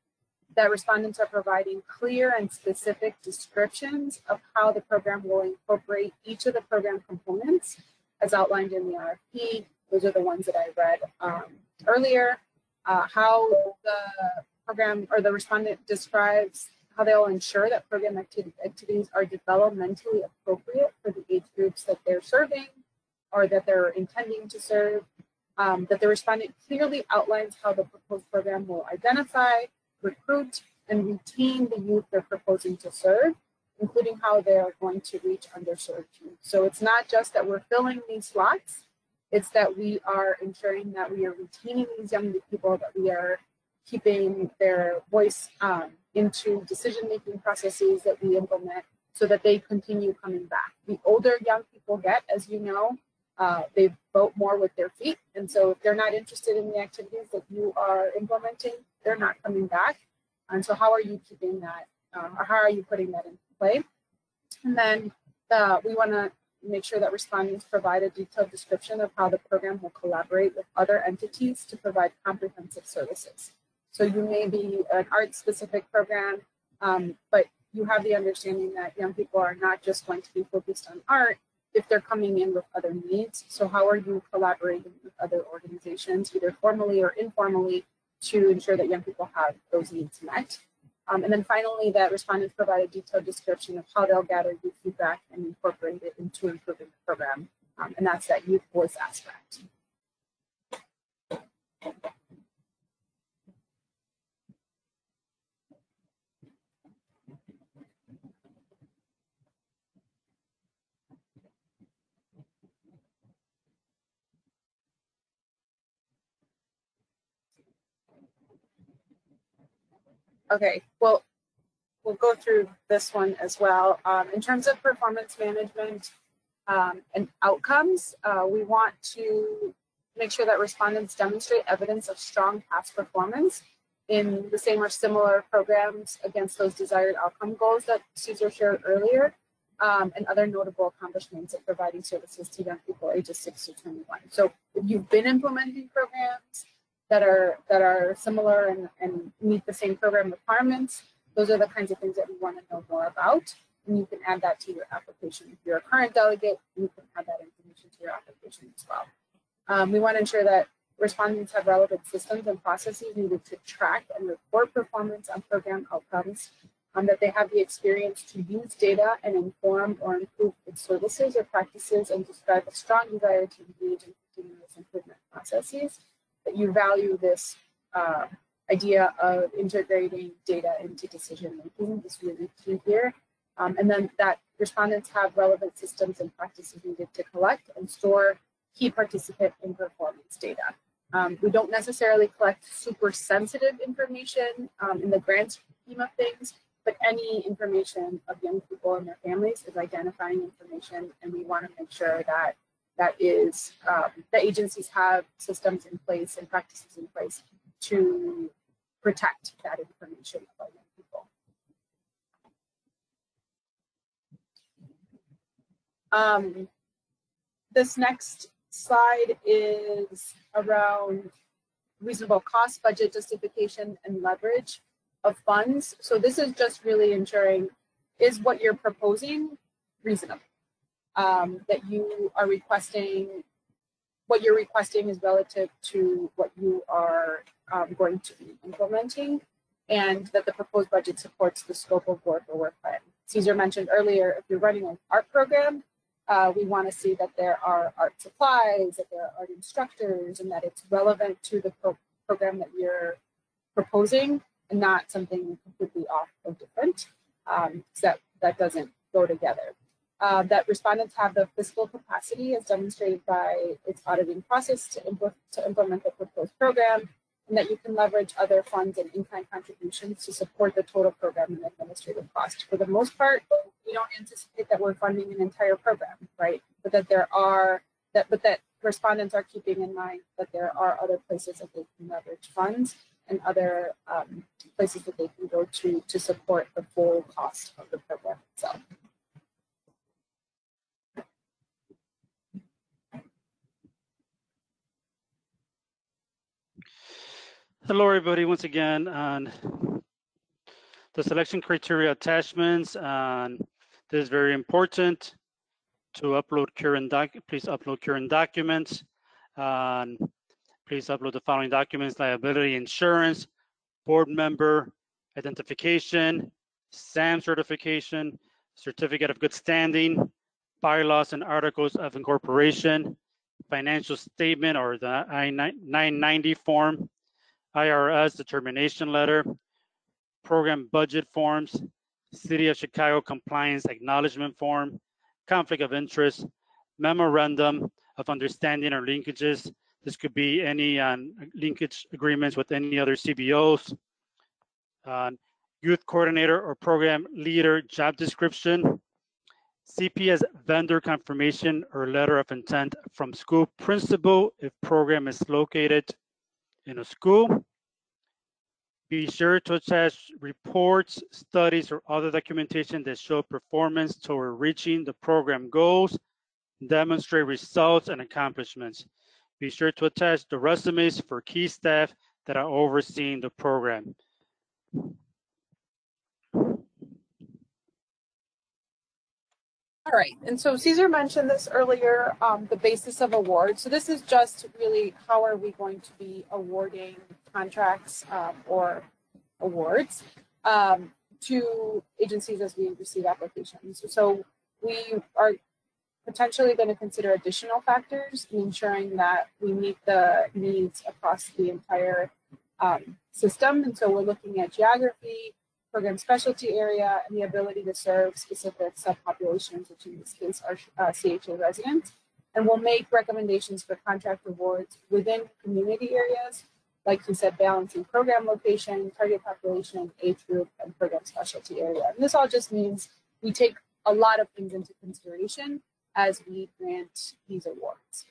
that respondents are providing clear and specific descriptions of how the program will incorporate each of the program components as outlined in the RFP. Those are the ones that I read um, earlier. Uh, how the program or the respondent describes how they'll ensure that program acti activities are developmentally appropriate for the age groups that they're serving or that they're intending to serve, um, that the respondent clearly outlines how the proposed program will identify, recruit, and retain the youth they're proposing to serve, including how they're going to reach underserved youth. So it's not just that we're filling these slots, it's that we are ensuring that we are retaining these young people, that we are keeping their voice um, into decision-making processes that we implement so that they continue coming back. The older young people get, as you know, uh, they vote more with their feet. And so if they're not interested in the activities that you are implementing, they're not coming back. And so how are you keeping that, uh, or how are you putting that into play? And then uh, we want to make sure that respondents provide a detailed description of how the program will collaborate with other entities to provide comprehensive services. So you may be an art specific program, um, but you have the understanding that young people are not just going to be focused on art, if they're coming in with other needs. So how are you collaborating with other organizations, either formally or informally, to ensure that young people have those needs met? Um, and then finally, that respondents provide a detailed description of how they'll gather youth feedback and incorporate it into improving the program. Um, and that's that youth voice aspect. Okay, well, we'll go through this one as well. Um, in terms of performance management um, and outcomes, uh, we want to make sure that respondents demonstrate evidence of strong past performance in the same or similar programs against those desired outcome goals that Cesar shared earlier, um, and other notable accomplishments of providing services to young people ages 6 to 21. So if you've been implementing programs, that are that are similar and, and meet the same program requirements. Those are the kinds of things that we want to know more about. And you can add that to your application. If you're a current delegate, you can add that information to your application as well. Um, we want to ensure that respondents have relevant systems and processes needed to track and report performance on program outcomes, um, that they have the experience to use data and inform or improve its services or practices and describe a strong desire to engage in continuous improvement processes, that you value this uh, idea of integrating data into decision making is really key here. Um, and then that respondents have relevant systems and practices needed to collect and store key participant and performance data. Um, we don't necessarily collect super sensitive information um, in the grand scheme of things, but any information of young people and their families is identifying information, and we want to make sure that that is um, the agencies have systems in place and practices in place to protect that information young people. Um, this next slide is around reasonable cost, budget justification, and leverage of funds. So this is just really ensuring is what you're proposing reasonable? Um, that you are requesting, what you're requesting is relative to what you are um, going to be implementing, and that the proposed budget supports the scope of work or work plan. Cesar mentioned earlier, if you're running an art program, uh, we want to see that there are art supplies, that there are art instructors, and that it's relevant to the pro program that you're proposing and not something completely off or different. Um, so that, that doesn't go together. Uh, that respondents have the fiscal capacity as demonstrated by its auditing process to, impl to implement the proposed program, and that you can leverage other funds and in-kind contributions to support the total program and administrative cost. For the most part, we don't anticipate that we're funding an entire program, right? But that there are that, but that respondents are keeping in mind that there are other places that they can leverage funds and other um, places that they can go to to support the full cost of the program itself. Hello, everybody, once again on the selection criteria attachments. And this is very important to upload current doc. Please upload current documents. And please upload the following documents: liability insurance, board member identification, SAM certification, certificate of good standing, bylaws and articles of incorporation, financial statement or the I-990 form, IRS determination letter, program budget forms, City of Chicago compliance acknowledgement form, conflict of interest, memorandum of understanding or linkages. This could be any um, linkage agreements with any other CBOs, uh, youth coordinator or program leader job description, CPS vendor confirmation or letter of intent from school principal if program is located in a school. Be sure to attach reports, studies, or other documentation that show performance toward reaching the program goals, demonstrate results and accomplishments. Be sure to attach the resumes for key staff that are overseeing the program. All right, and so Cesar mentioned this earlier, um, the basis of award. So this is just really how are we going to be awarding contracts um, or awards um, to agencies as we receive applications. So we are potentially going to consider additional factors in ensuring that we meet the needs across the entire um, system. And so we're looking at geography, program specialty area, and the ability to serve specific subpopulations, which in this case are uh, CHA residents. And we'll make recommendations for contract awards within community areas, like you said, balancing program location, target population, age group, and program specialty area. And this all just means we take a lot of things into consideration as we grant these awards.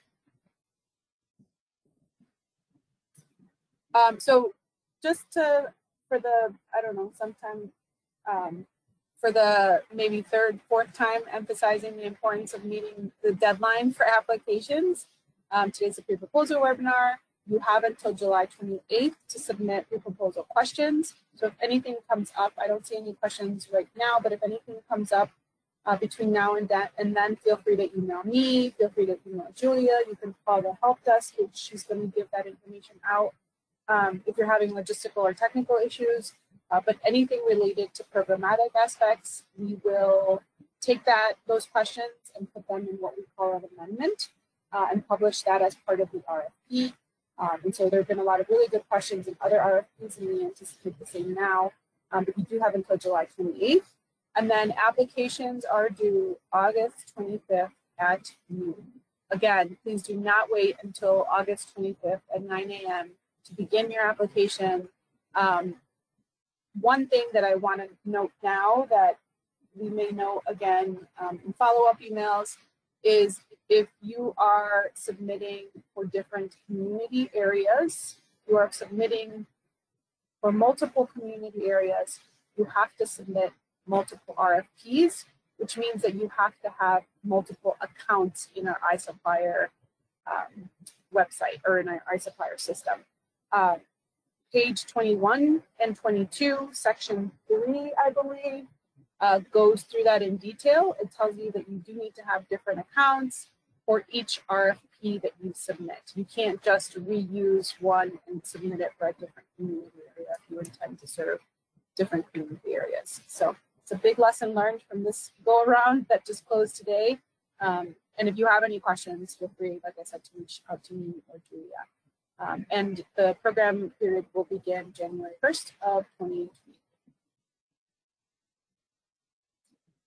Um, so just to, for the, I don't know, sometime um, for the maybe third, fourth time emphasizing the importance of meeting the deadline for applications. Um, today's a pre-proposal webinar. You have until July 28th to submit your proposal questions. So if anything comes up, I don't see any questions right now, but if anything comes up uh, between now and then, and then feel free to email me, feel free to email Julia. You can call the help desk, she's going to give that information out um, if you're having logistical or technical issues. Uh, but anything related to programmatic aspects, we will take that those questions and put them in what we call an amendment uh, and publish that as part of the RFP. Um, and so there have been a lot of really good questions in other RFPs, and we anticipate the same now. Um, but we do have until July 28th. And then applications are due August 25th at noon. Again, please do not wait until August 25th at 9 a.m. to begin your application. Um, one thing that I want to note now that we may know again um, in follow-up emails is if you are submitting for different community areas, you are submitting for multiple community areas, you have to submit multiple RFPs, which means that you have to have multiple accounts in our iSupplier um, website or in our iSupplier system. Uh, page 21 and 22, section 3, I believe, uh, goes through that in detail. It tells you that you do need to have different accounts for each RFP that you submit. You can't just reuse one and submit it for a different community area if you intend to serve different community areas. So it's a big lesson learned from this go around that just closed today. Um, and if you have any questions, feel free, like I said, to reach out to me or Julia. Um, and the program period will begin January 1st of 2020.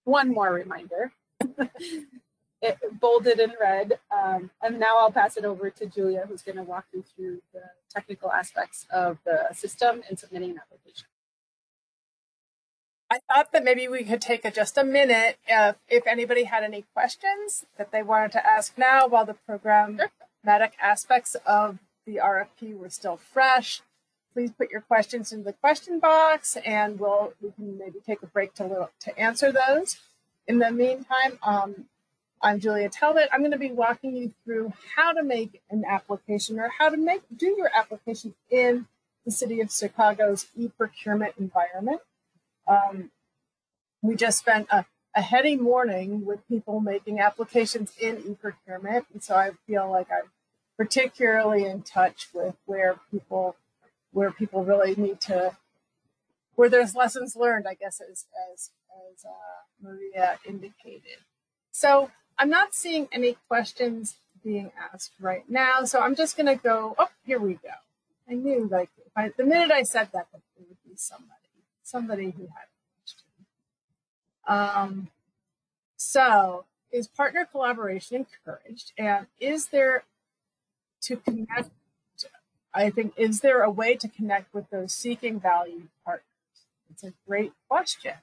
One more reminder, [laughs] it bolded in red. Um, and now I'll pass it over to Julia, who's going to walk you through the technical aspects of the system and submitting an application. I thought that maybe we could take a, just a minute if, if anybody had any questions that they wanted to ask now while the programmatic aspects of the RFP were still fresh. Please put your questions in the question box and we'll we can maybe take a break to, to answer those. In the meantime, um, I'm Julia Talbot. I'm going to be walking you through how to make an application or how to make do your application in the City of Chicago's e-procurement environment. Um, we just spent a, a heady morning with people making applications in e-procurement, and so I feel like I'm particularly in touch with where people where people really need to where there's lessons learned, I guess, as as as uh, Maria indicated. So I'm not seeing any questions being asked right now, so I'm just going to go. Oh, here we go. I knew like I, the minute I said that, that there would be somebody somebody who had a question. Um, so, is partner collaboration encouraged? And is there to connect? I think, is there a way to connect with those seeking value partners? It's a great question.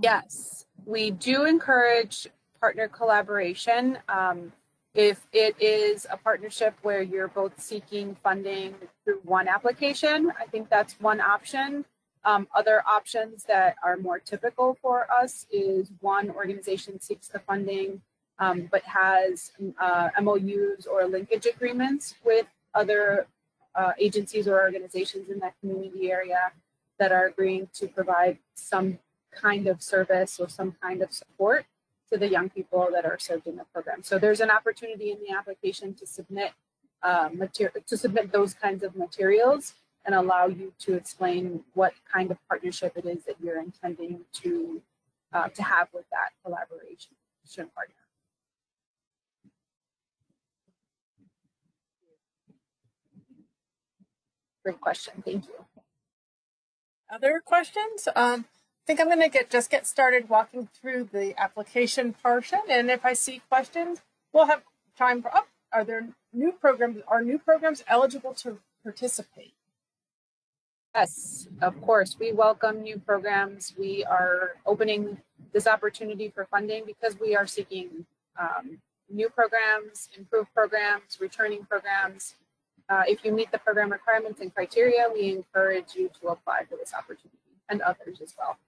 Yes, we do encourage partner collaboration. Um, if it is a partnership where you're both seeking funding through one application, I think that's one option. Um, other options that are more typical for us is one organization seeks the funding um, but has uh, MOUs or linkage agreements with other uh, agencies or organizations in that community area that are agreeing to provide some kind of service or some kind of support to the young people that are served in the program. So there's an opportunity in the application to submit uh, material to submit those kinds of materials and allow you to explain what kind of partnership it is that you're intending to uh, to have with that collaboration partner. Great question. Thank you. Other questions? Um, I think I'm going to get just get started walking through the application portion, and if I see questions, we'll have time for. Oh, are there new programs? Are new programs eligible to participate? Yes, of course. We welcome new programs. We are opening this opportunity for funding because we are seeking um, new programs, improved programs, returning programs. Uh, if you meet the program requirements and criteria, we encourage you to apply for this opportunity and others as well.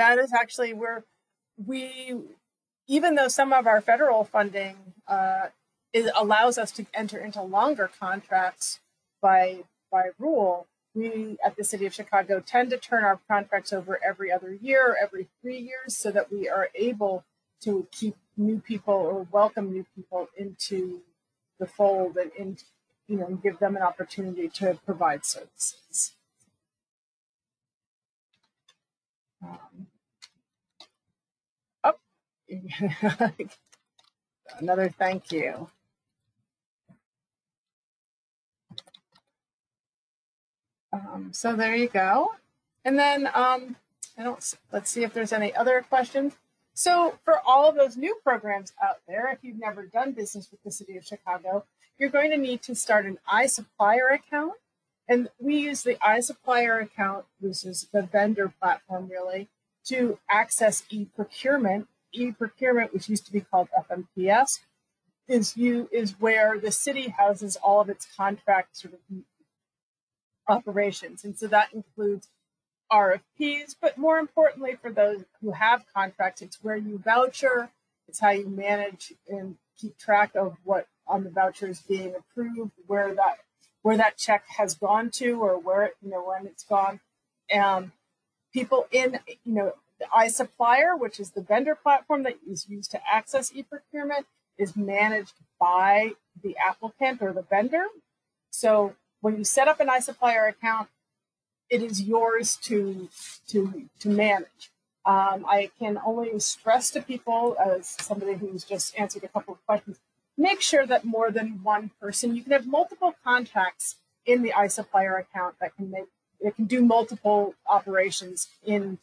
that is actually where we, even though some of our federal funding uh, is, allows us to enter into longer contracts by by rule, we at the City of Chicago tend to turn our contracts over every other year every three years so that we are able to keep new people or welcome new people into the fold and in, you know give them an opportunity to provide services. Um, oh, [laughs] another thank you. Um, so there you go. And then um, I don't. Let's see if there's any other questions. So for all of those new programs out there, if you've never done business with the City of Chicago, you're going to need to start an iSupplier account and we use the iSupplier account, which is the vendor platform really, to access e-procurement. E-procurement, which used to be called FMPS, is you is where the city houses all of its contract sort of operations. And so that includes RFPs, but more importantly, for those who have contracts, it's where you voucher, it's how you manage and keep track of what on the voucher is being approved, where that where that check has gone to, or where it, you know when it's gone. Um, people in you know the iSupplier, which is the vendor platform that is used to access e-procurement, is managed by the applicant or the vendor. So when you set up an iSupplier account, it is yours to to to manage. Um, I can only stress to people, as somebody who's just answered a couple of questions, make sure that more than one person, you can have multiple contacts in the iSupplier account that can make it can do multiple operations in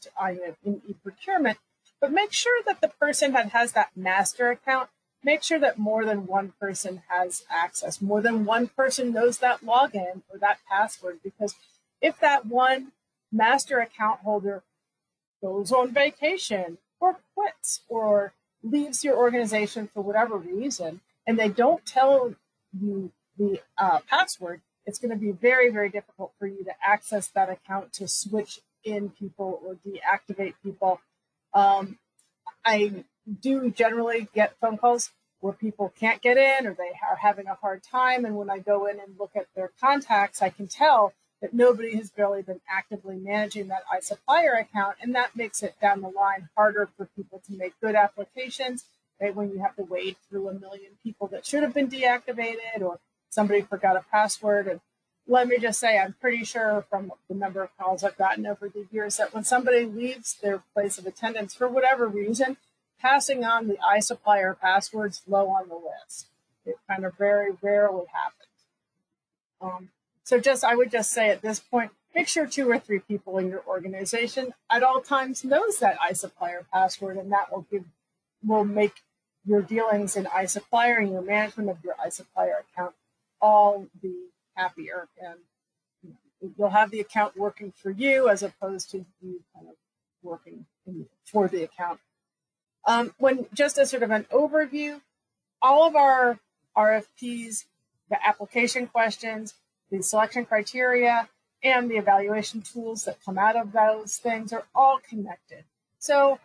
in e-procurement, but make sure that the person that has that master account, make sure that more than one person has access, more than one person knows that login or that password, because if that one master account holder goes on vacation or quits or leaves your organization for whatever reason, and they don't tell you the uh, password, it's going to be very, very difficult for you to access that account to switch in people or deactivate people. Um, I do generally get phone calls where people can't get in or they are having a hard time. And when I go in and look at their contacts, I can tell that nobody has really been actively managing that iSupplier account. And that makes it down the line harder for people to make good applications, right? When you have to wade through a million people that should have been deactivated or somebody forgot a password. And let me just say, I'm pretty sure from the number of calls I've gotten over the years that when somebody leaves their place of attendance for whatever reason, passing on the iSupplier passwords low on the list. It kind of very rarely happens. Um, so just I would just say at this point, make sure two or three people in your organization at all times knows that iSupplier password, and that will give will make your dealings in iSupplier and your management of your iSupplier account all be happier and you'll have the account working for you as opposed to you kind of working in, for the account. Um, when just as sort of an overview, all of our RFPs, the application questions, the selection criteria, and the evaluation tools that come out of those things are all connected. So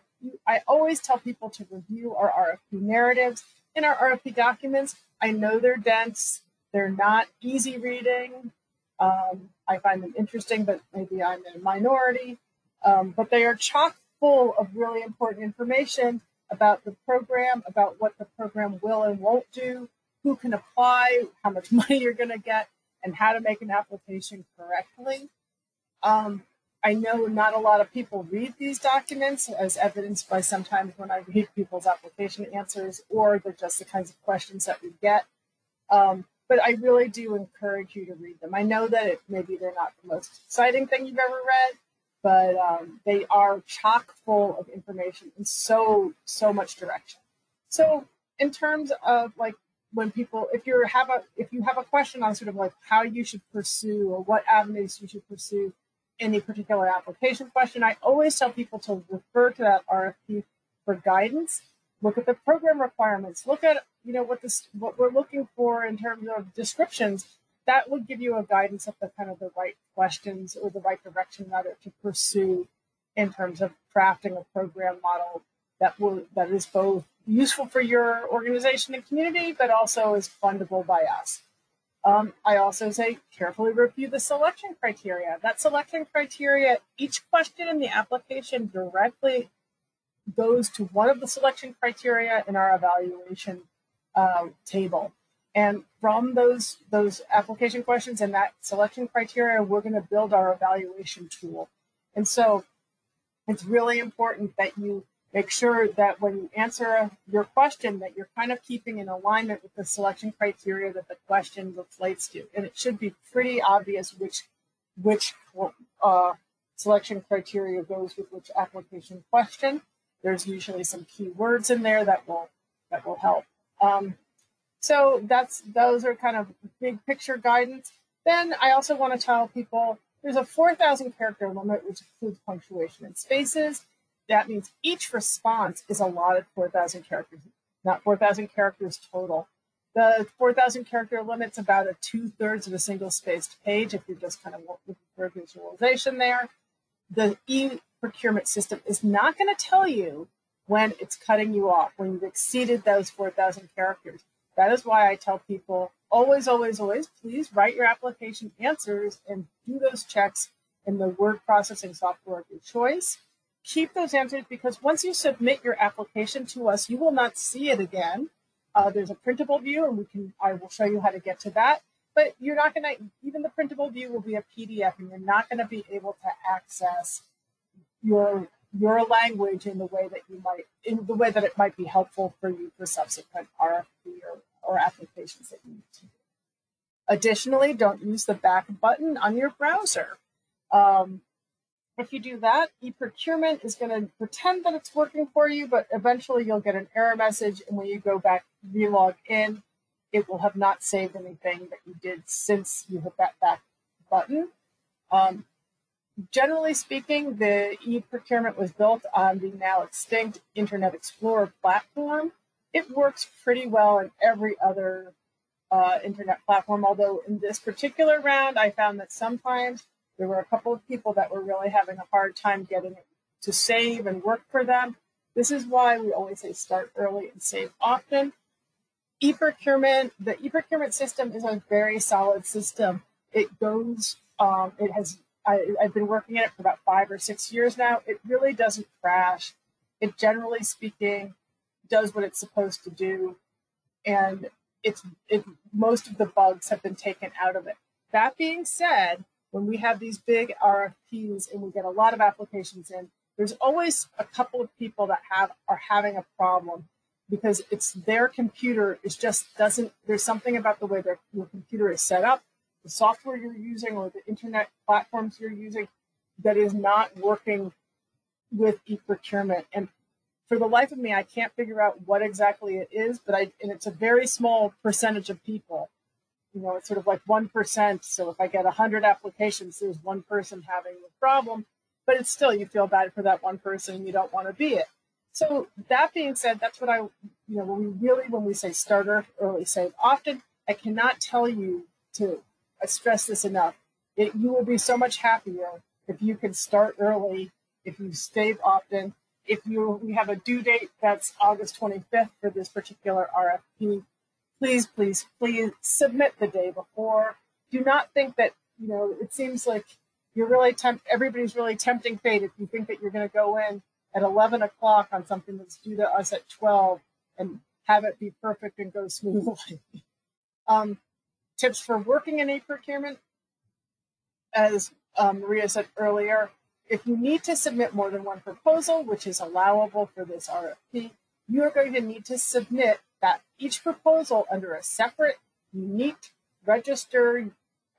I always tell people to review our RFP narratives and our RFP documents. I know they're dense, they're not easy reading. Um, I find them interesting, but maybe I'm in a minority. Um, but they are chock full of really important information about the program, about what the program will and won't do, who can apply, how much [laughs] money you're going to get, and how to make an application correctly. Um, I know not a lot of people read these documents, as evidenced by sometimes when I read people's application answers, or they're just the kinds of questions that we get. Um, but I really do encourage you to read them. I know that it, maybe they're not the most exciting thing you've ever read, but um, they are chock full of information and so so much direction. So in terms of like when people, if you have a if you have a question on sort of like how you should pursue or what avenues you should pursue any particular application question, I always tell people to refer to that RFP for guidance look at the program requirements, look at you know what this what we're looking for in terms of descriptions. That would give you a guidance of the kind of the right questions or the right direction rather to pursue in terms of crafting a program model that will that is both useful for your organization and community, but also is fundable by us. Um, I also say carefully review the selection criteria. That selection criteria, each question in the application directly goes to one of the selection criteria in our evaluation uh, table. And from those, those application questions and that selection criteria, we're going to build our evaluation tool. And so it's really important that you make sure that when you answer your question that you're kind of keeping in alignment with the selection criteria that the question relates to. And it should be pretty obvious which, which uh, selection criteria goes with which application question. There's usually some key words in there that will that will help. Um, so that's those are kind of big picture guidance. Then I also want to tell people there's a 4,000 character limit, which includes punctuation and spaces. That means each response is allotted 4,000 characters, not 4,000 characters total. The 4,000 character limit's about a two thirds of a single spaced page if you're just kind of looking for a visualization there the e-procurement system is not going to tell you when it's cutting you off, when you've exceeded those 4,000 characters. That is why I tell people always, always, always, please write your application answers and do those checks in the word processing software of your choice. Keep those answers because once you submit your application to us, you will not see it again. Uh, there's a printable view, and we can I will show you how to get to that. But you're not going to even the printable view will be a PDF, and you're not going to be able to access your your language in the way that you might in the way that it might be helpful for you for subsequent RFP or, or applications that you need to do. Additionally, don't use the back button on your browser. Um, if you do that, eProcurement is going to pretend that it's working for you, but eventually you'll get an error message. And when you go back, relog in, it will have not saved anything that you did since you hit that back button. Um, generally speaking, the e-procurement was built on the now extinct Internet Explorer platform. It works pretty well in every other uh, internet platform, although in this particular round, I found that sometimes there were a couple of people that were really having a hard time getting it to save and work for them. This is why we always say start early and save often. E-procurement, the e-procurement system is a very solid system. It goes, um, it has, I, I've been working in it for about five or six years now. It really doesn't crash. It generally speaking does what it's supposed to do. And it's, it, most of the bugs have been taken out of it. That being said, when we have these big RFPs and we get a lot of applications in, there's always a couple of people that have are having a problem because it's their computer is just doesn't there's something about the way their your computer is set up, the software you're using or the internet platforms you're using that is not working with e-procurement. And for the life of me, I can't figure out what exactly it is, but I and it's a very small percentage of people you know, it's sort of like 1%. So if I get 100 applications, there's one person having the problem, but it's still, you feel bad for that one person. You don't want to be it. So that being said, that's what I, you know, when we really, when we say starter, early save often, I cannot tell you to I stress this enough. It, you will be so much happier if you can start early, if you save often, if you we have a due date that's August 25th for this particular RFP please, please, please submit the day before. Do not think that, you know, it seems like you're really tempt, everybody's really tempting fate if you think that you're going to go in at 11 o'clock on something that's due to us at 12 and have it be perfect and go [laughs] smoothly. um, tips for working in e-procurement. as um, Maria said earlier, if you need to submit more than one proposal, which is allowable for this RFP, you are going to need to submit that each proposal under a separate, unique, registered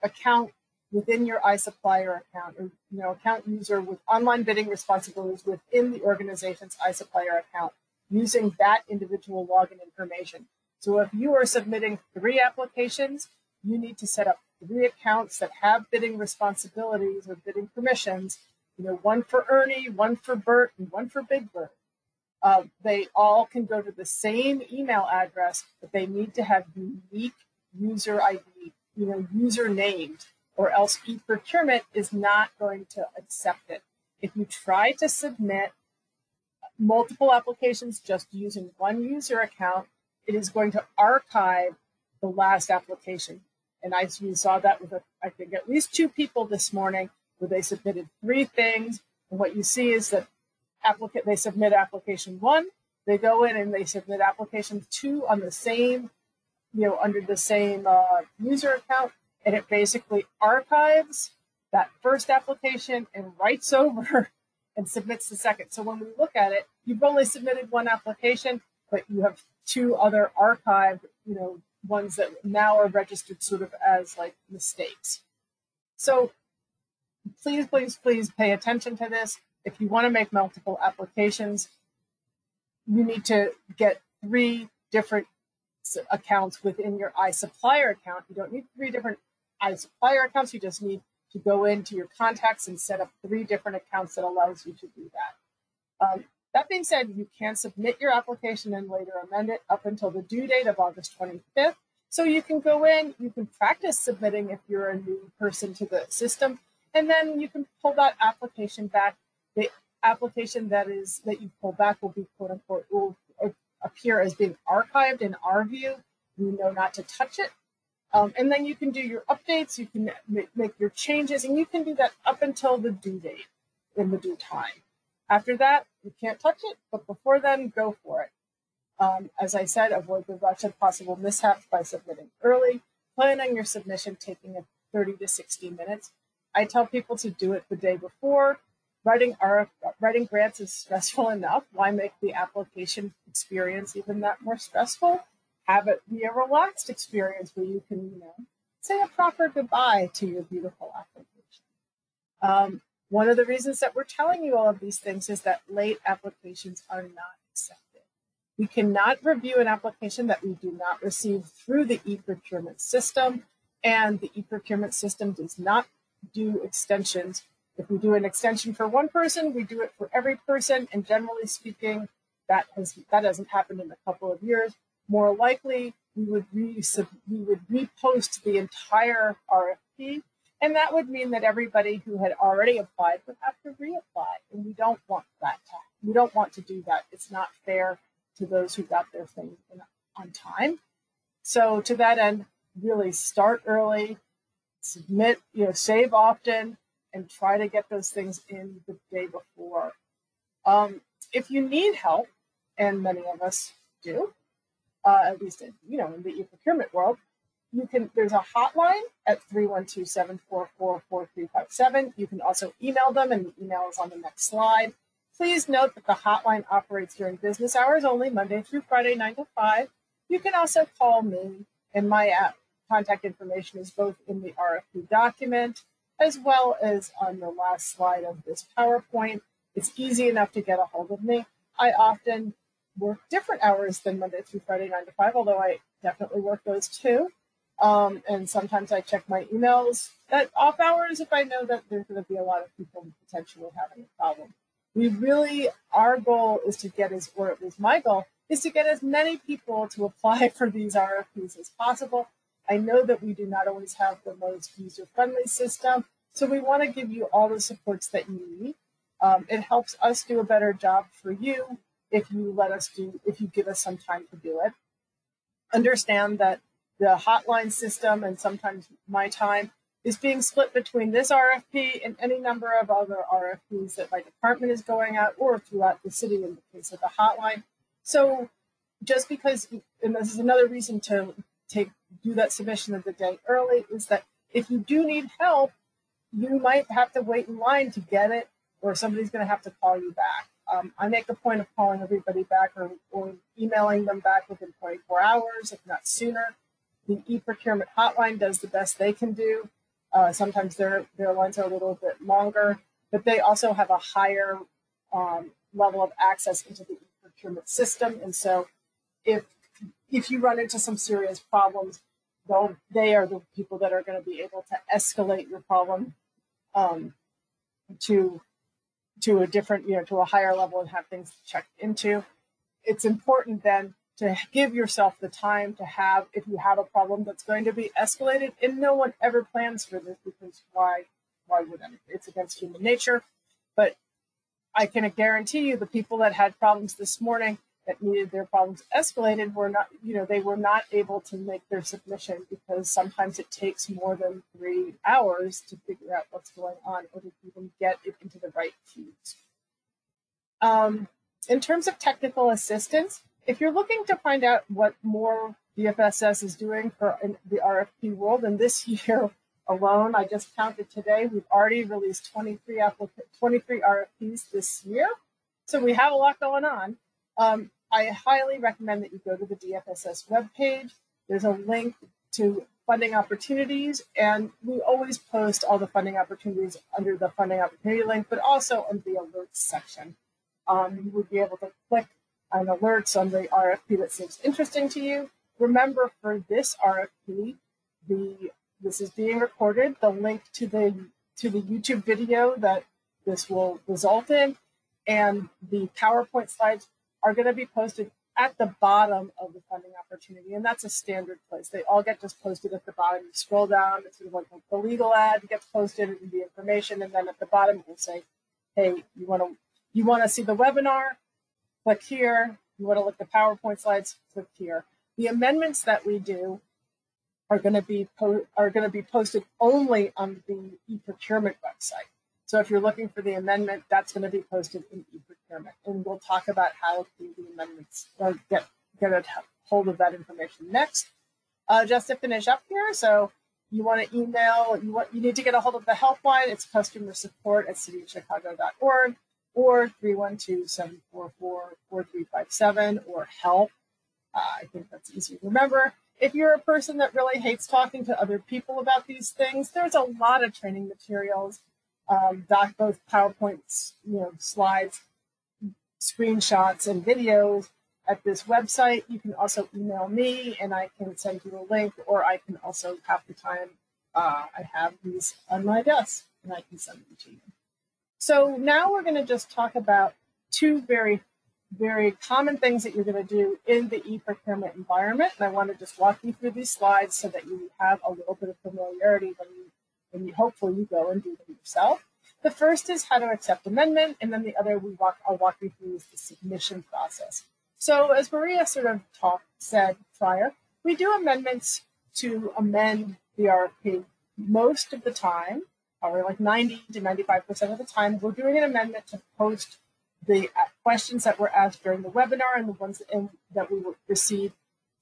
account within your iSupplier account, or you know, account user with online bidding responsibilities within the organization's iSupplier account, using that individual login information. So if you are submitting three applications, you need to set up three accounts that have bidding responsibilities or bidding permissions. You know, one for Ernie, one for Bert, and one for Big Bird. Uh, they all can go to the same email address, but they need to have unique user ID, you know, user named, or else e-procurement is not going to accept it. If you try to submit multiple applications just using one user account, it is going to archive the last application. And I saw that with, I think, at least two people this morning where they submitted three things. And what you see is that they submit application one, they go in and they submit application two on the same, you know, under the same uh, user account, and it basically archives that first application and writes [laughs] over and submits the second. So when we look at it, you've only submitted one application, but you have two other archived, you know, ones that now are registered sort of as like mistakes. So please, please, please pay attention to this if you want to make multiple applications, you need to get three different accounts within your iSupplier account. You don't need three different iSupplier accounts. You just need to go into your contacts and set up three different accounts that allows you to do that. Um, that being said, you can submit your application and later amend it up until the due date of August 25th. So you can go in, you can practice submitting if you're a new person to the system, and then you can pull that application back. The application that is that you pull back will be quote unquote will appear as being archived in our view. You know not to touch it. Um, and then you can do your updates, you can make your changes, and you can do that up until the due date in the due time. After that, you can't touch it, but before then, go for it. Um, as I said, avoid the rush of possible mishaps by submitting early. Plan on your submission taking a 30 to 60 minutes. I tell people to do it the day before. Writing writing grants is stressful enough. Why make the application experience even that more stressful? Have it be a relaxed experience where you can, you know, say a proper goodbye to your beautiful application. Um, one of the reasons that we're telling you all of these things is that late applications are not accepted. We cannot review an application that we do not receive through the e-procurement system, and the e-procurement system does not do extensions. If we do an extension for one person, we do it for every person, and generally speaking, that has that hasn't happened in a couple of years. More likely, we would re we would repost the entire RFP, and that would mean that everybody who had already applied would have to reapply, and we don't want that. To, we don't want to do that. It's not fair to those who got their things on time. So to that end, really start early, submit, you know, save often, and try to get those things in the day before. Um, if you need help, and many of us do, uh, at least in, you know in the e-procurement world, you can. There's a hotline at 312-744-4357. You can also email them, and the email is on the next slide. Please note that the hotline operates during business hours only, Monday through Friday, 9 to 5. You can also call me, and my app contact information is both in the RFP document as well as on the last slide of this PowerPoint. It's easy enough to get a hold of me. I often work different hours than Monday through Friday, 9 to 5, although I definitely work those too. Um, and sometimes I check my emails at off hours if I know that there's going to be a lot of people potentially having a problem we really our goal is to get as or at least my goal is to get as many people to apply [laughs] for these RFPs as possible. I know that we do not always have the most user friendly system, so we want to give you all the supports that you need. Um, it helps us do a better job for you if you let us do if you give us some time to do it. Understand that the hotline system and sometimes my time is being split between this RFP and any number of other RFPs that my department is going out or throughout the city in the case of the hotline. So just because, and this is another reason to take do that submission of the day early, is that if you do need help, you might have to wait in line to get it, or somebody's going to have to call you back. Um, I make a point of calling everybody back or, or emailing them back within 24 hours, if not sooner. The e-procurement hotline does the best they can do. Uh, sometimes their their lines are a little bit longer, but they also have a higher um, level of access into the procurement system. And so, if if you run into some serious problems, they'll are the people that are going to be able to escalate your problem um, to to a different you know to a higher level and have things checked into. It's important then to give yourself the time to have if you have a problem that's going to be escalated and no one ever plans for this because why why would anyone it's against human nature but i can guarantee you the people that had problems this morning that needed their problems escalated were not you know they were not able to make their submission because sometimes it takes more than three hours to figure out what's going on or to even get it into the right queues um, in terms of technical assistance if you're looking to find out what more DFSS is doing for the RFP world, and this [laughs] year alone, I just counted today, we've already released 23, 23 RFPs this year. So we have a lot going on. Um, I highly recommend that you go to the DFSS webpage. There's a link to funding opportunities, and we always post all the funding opportunities under the funding opportunity link, but also under the alerts section. Um, you would be able to click and alerts on the RFP that seems interesting to you. Remember for this RFP, the this is being recorded. The link to the to the YouTube video that this will result in and the PowerPoint slides are going to be posted at the bottom of the funding opportunity, and that's a standard place. They all get just posted at the bottom. You scroll down, it's sort of like the legal ad gets posted and the information, and then at the bottom it will say, "Hey, you want to you want to see the webinar? Click here. You want to look at the PowerPoint slides? Click here." The amendments that we do are going to be are going to be posted only on the e-procurement website. So if you're looking for the amendment, that's going to be posted in e-procurement, and we'll talk about how to do the amendments or get get a hold of that information next. Uh, just to finish up here, so you want to email, you want you need to get a hold of the helpline. It's customer support at cityofchicago.org or 312-744-4357 or help. Uh, I think that's easy to remember. If you're a person that really hates talking to other people about these things, there's a lot of training materials um, doc, both PowerPoints, you know, slides, screenshots, and videos at this website. You can also email me and I can send you a link, or I can also, half the time, uh, I have these on my desk and I can send them to you. So now we're going to just talk about two very, very common things that you're going to do in the e-procurement environment. And I want to just walk you through these slides so that you have a little bit of familiarity when you and you, hopefully you go and do them yourself. The first is how to accept amendment, and then the other we walk I'll walk you through is the submission process. So as Maria sort of talked said prior, we do amendments to amend the RFP most of the time, probably like 90 to 95% of the time. We're doing an amendment to post the uh, questions that were asked during the webinar and the ones that we receive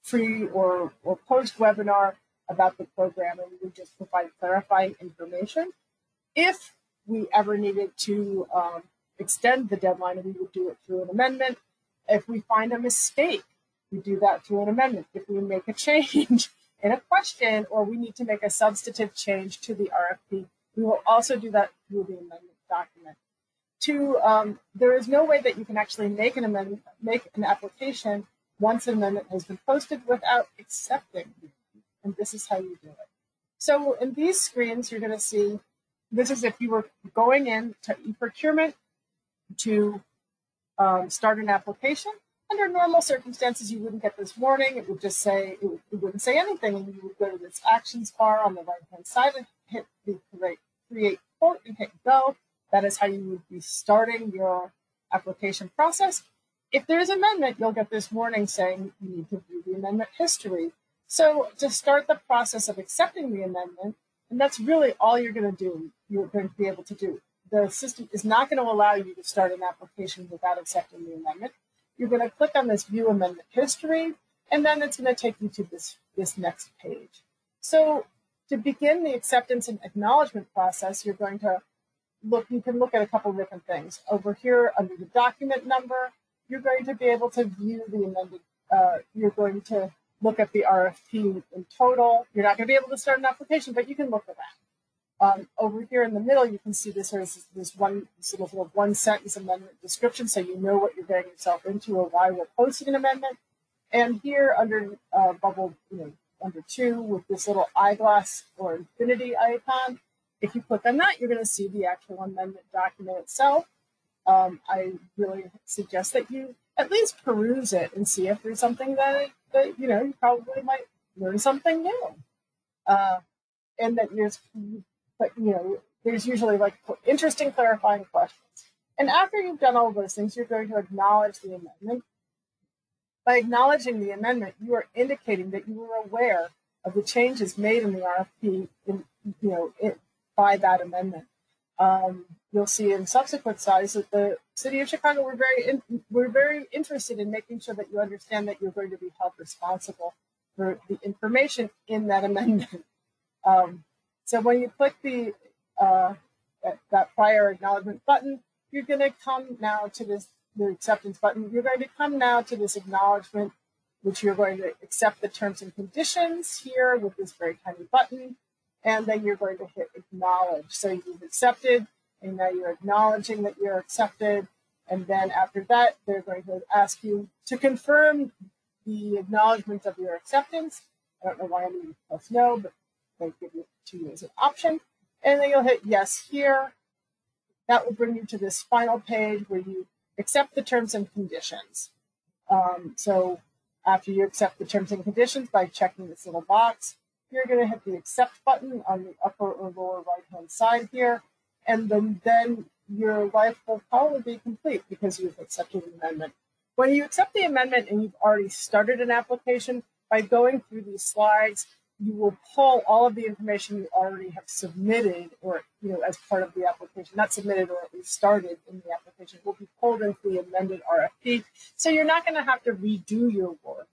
free or, or post webinar about the program and we would just provide clarifying information. If we ever needed to um, extend the deadline, we would do it through an amendment. If we find a mistake, we do that through an amendment. If we make a [laughs] change in a question or we need to make a substantive change to the RFP, we will also do that through the amendment document. To um, there is no way that you can actually make an amendment, make an application once an amendment has been posted without accepting and this is how you do it. So in these screens, you're going to see this is if you were going in to e-procurement to um, start an application. Under normal circumstances, you wouldn't get this warning. It would just say, it, would, it wouldn't say anything. And you would go to this actions bar on the right hand side and hit the create, create quote and hit go. That is how you would be starting your application process. If there's amendment, you'll get this warning saying you need to view the amendment history. So to start the process of accepting the amendment, and that's really all you're going to do, you're going to be able to do. The system is not going to allow you to start an application without accepting the amendment. You're going to click on this view amendment history, and then it's going to take you to this, this next page. So to begin the acceptance and acknowledgement process, you're going to look, you can look at a couple different things. Over here under the document number, you're going to be able to view the amended, uh, you're going to look at the RFP in total. You're not going to be able to start an application, but you can look at that. Um, over here in the middle, you can see this there's this one sort of one sentence amendment description, so you know what you're getting yourself into or why we're posting an amendment. And here under uh, bubble, you know, under two with this little eyeglass or infinity icon, if you click on that, you're going to see the actual amendment document itself. Um, I really suggest that you at least peruse it and see if there's something that that you know you probably might learn something new, uh, and that there's but you know there's usually like interesting clarifying questions. And after you've done all those things, you're going to acknowledge the amendment. By acknowledging the amendment, you are indicating that you were aware of the changes made in the RFP, in, you know, it, by that amendment. Um, you'll see in subsequent slides that the city of Chicago we're very in, we're very interested in making sure that you understand that you're going to be held responsible for the information in that [laughs] amendment. Um, so when you click the uh, that, that, prior acknowledgement button, you're going to come now to this the acceptance button. You're going to come now to this acknowledgement, which you're going to accept the terms and conditions here with this very tiny button and then you're going to hit acknowledge. So you've accepted, and now you're acknowledging that you're accepted. And then after that, they're going to ask you to confirm the acknowledgement of your acceptance. I don't know why I'm going to no, but they give it to you as an option. And then you'll hit yes here. That will bring you to this final page where you accept the terms and conditions. Um, so after you accept the terms and conditions by checking this little box, you're going to hit the accept button on the upper or lower right hand side here. And then, then your life will probably be complete because you've accepted the amendment. When you accept the amendment and you've already started an application, by going through these slides, you will pull all of the information you already have submitted or you know as part of the application not submitted or at least started in the application will be pulled into the amended rfp so you're not going to have to redo your work.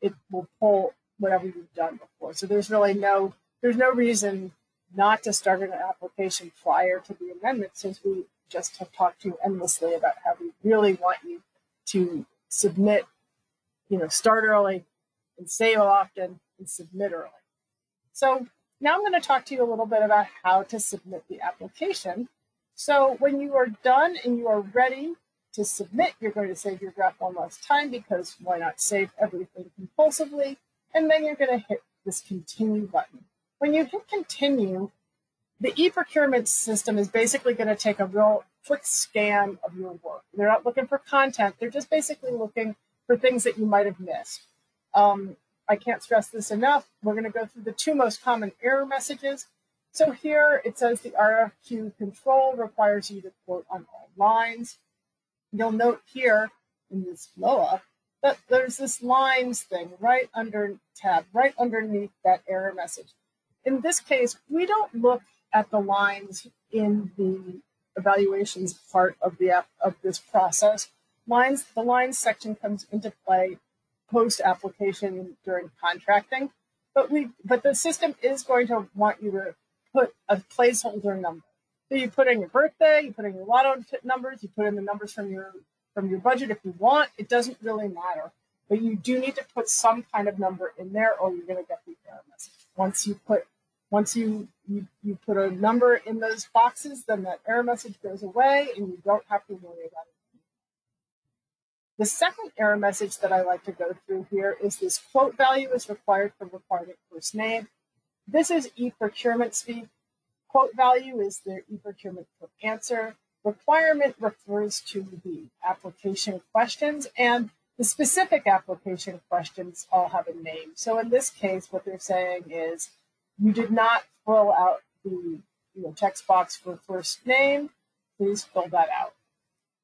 It will pull whatever you've done before. So there's really no there's no reason not to start an application prior to the amendment since we just have talked to you endlessly about how we really want you to submit you know start early and save often and submit early so now I'm going to talk to you a little bit about how to submit the application. So when you are done and you are ready to submit, you're going to save your graph one last time because why not save everything compulsively? And then you're going to hit this continue button. When you hit continue, the e-procurement system is basically going to take a real quick scan of your work. They're not looking for content. They're just basically looking for things that you might have missed. Um, I can't stress this enough. We're going to go through the two most common error messages. So here it says the RFQ control requires you to quote on all lines. You'll note here in this blow that there's this lines thing right under tab, right underneath that error message. In this case, we don't look at the lines in the evaluations part of the of this process. Lines, the lines section comes into play post application during contracting. But we but the system is going to want you to put a placeholder number. So you put in your birthday, you put in your lotto numbers, you put in the numbers from your from your budget if you want. It doesn't really matter. But you do need to put some kind of number in there or you're gonna get the error message. Once you put once you, you you put a number in those boxes, then that error message goes away and you don't have to worry about it the second error message that I like to go through here is this quote value is required for requirement first name. This is e-procurement speak. Quote value is the e-procurement answer. Requirement refers to the application questions and the specific application questions all have a name. So in this case, what they're saying is you did not fill out the you know, text box for first name. Please fill that out.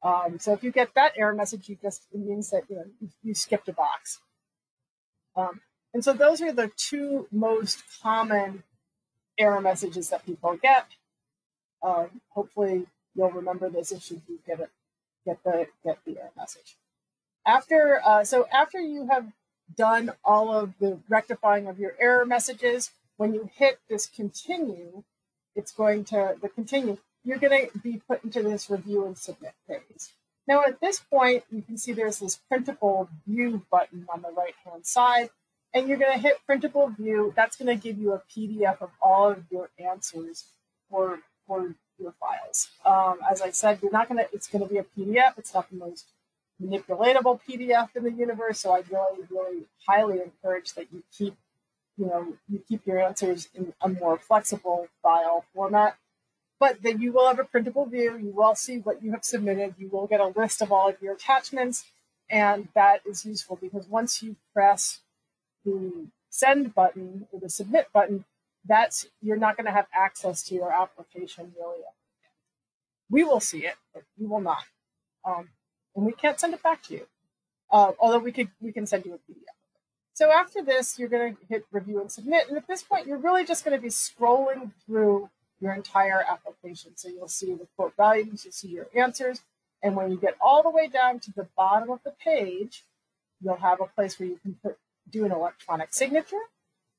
Um, so if you get that error message, you just it means that you know you, you skipped a box. Um, and so those are the two most common error messages that people get. Um, hopefully you'll remember this if you get it, get the get the error message. After uh, so after you have done all of the rectifying of your error messages, when you hit this continue, it's going to the continue you're going to be put into this review and submit phase. Now at this point, you can see there's this printable view button on the right hand side, and you're going to hit printable view. That's going to give you a PDF of all of your answers for, for your files. Um, as I said, you're not going to, it's going to be a PDF. It's not the most manipulatable PDF in the universe. So I really, really highly encourage that you keep, you know, you keep your answers in a more flexible file format but then you will have a printable view. You will see what you have submitted. You will get a list of all of your attachments. And that is useful because once you press the send button or the submit button, that's you're not going to have access to your application really. We will see it, but you will not. Um, and we can't send it back to you. Uh, although we could, we can send you a PDF. So after this, you're going to hit review and submit. And at this point, you're really just going to be scrolling through your entire application. So you'll see the quote values, you'll see your answers. And when you get all the way down to the bottom of the page, you'll have a place where you can put do an electronic signature.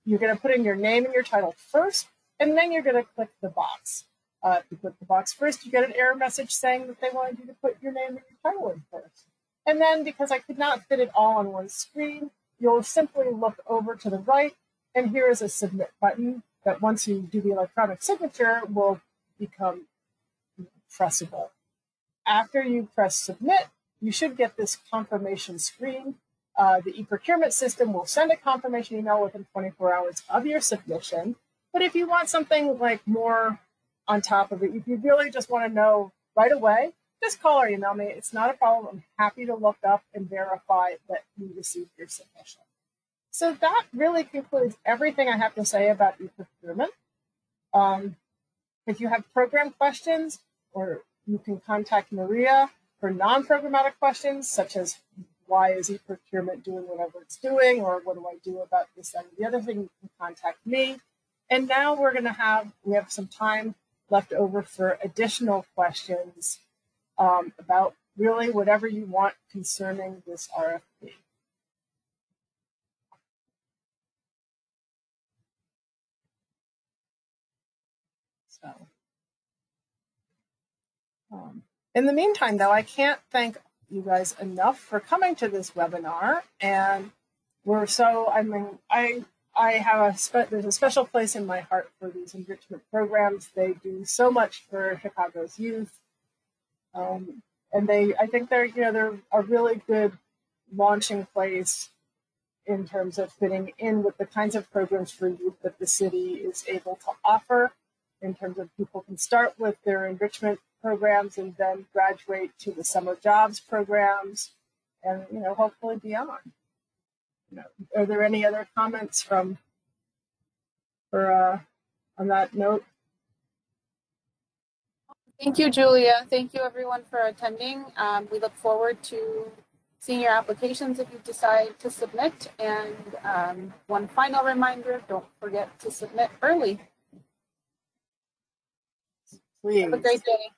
You're going to put in your name and your title first, and then you're going to click the box. Uh, if you click the box first, you get an error message saying that they wanted you to put your name and your title in first. And then because I could not fit it all on one screen, you'll simply look over to the right, and here is a submit button that once you do the electronic signature will become pressable. After you press submit, you should get this confirmation screen. Uh, the e-procurement system will send a confirmation email within 24 hours of your submission. But if you want something like more on top of it, if you really just want to know right away, just call or email me. It's not a problem. I'm happy to look up and verify that you received your submission. So that really concludes everything I have to say about e-procurement. Um, if you have program questions, or you can contact Maria for non-programmatic questions, such as why is e-procurement doing whatever it's doing, or what do I do about this, or the other thing, you can contact me. And now we're going to have, we have some time left over for additional questions um, about really whatever you want concerning this RFP. So, um, in the meantime, though, I can't thank you guys enough for coming to this webinar. And we're so, I mean, I I have a there's a special place in my heart for these enrichment programs. They do so much for Chicago's youth, um, and they I think they're you know they're a really good launching place in terms of fitting in with the kinds of programs for youth that the city is able to offer. In terms of people can start with their enrichment programs and then graduate to the summer jobs programs, and you know hopefully beyond you know, are there any other comments from for uh, on that note? Thank you, Julia. Thank you, everyone, for attending. Um, we look forward to seeing your applications if you decide to submit. And um, one final reminder, don't forget to submit early. Please. Have a great day.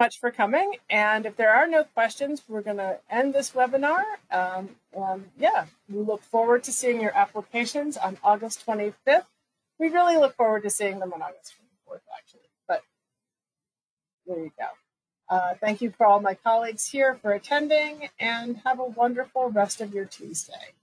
much for coming. And if there are no questions, we're going to end this webinar. Um, yeah, we look forward to seeing your applications on August 25th. We really look forward to seeing them on August 24th, actually. But there you go. Uh, thank you for all my colleagues here for attending and have a wonderful rest of your Tuesday.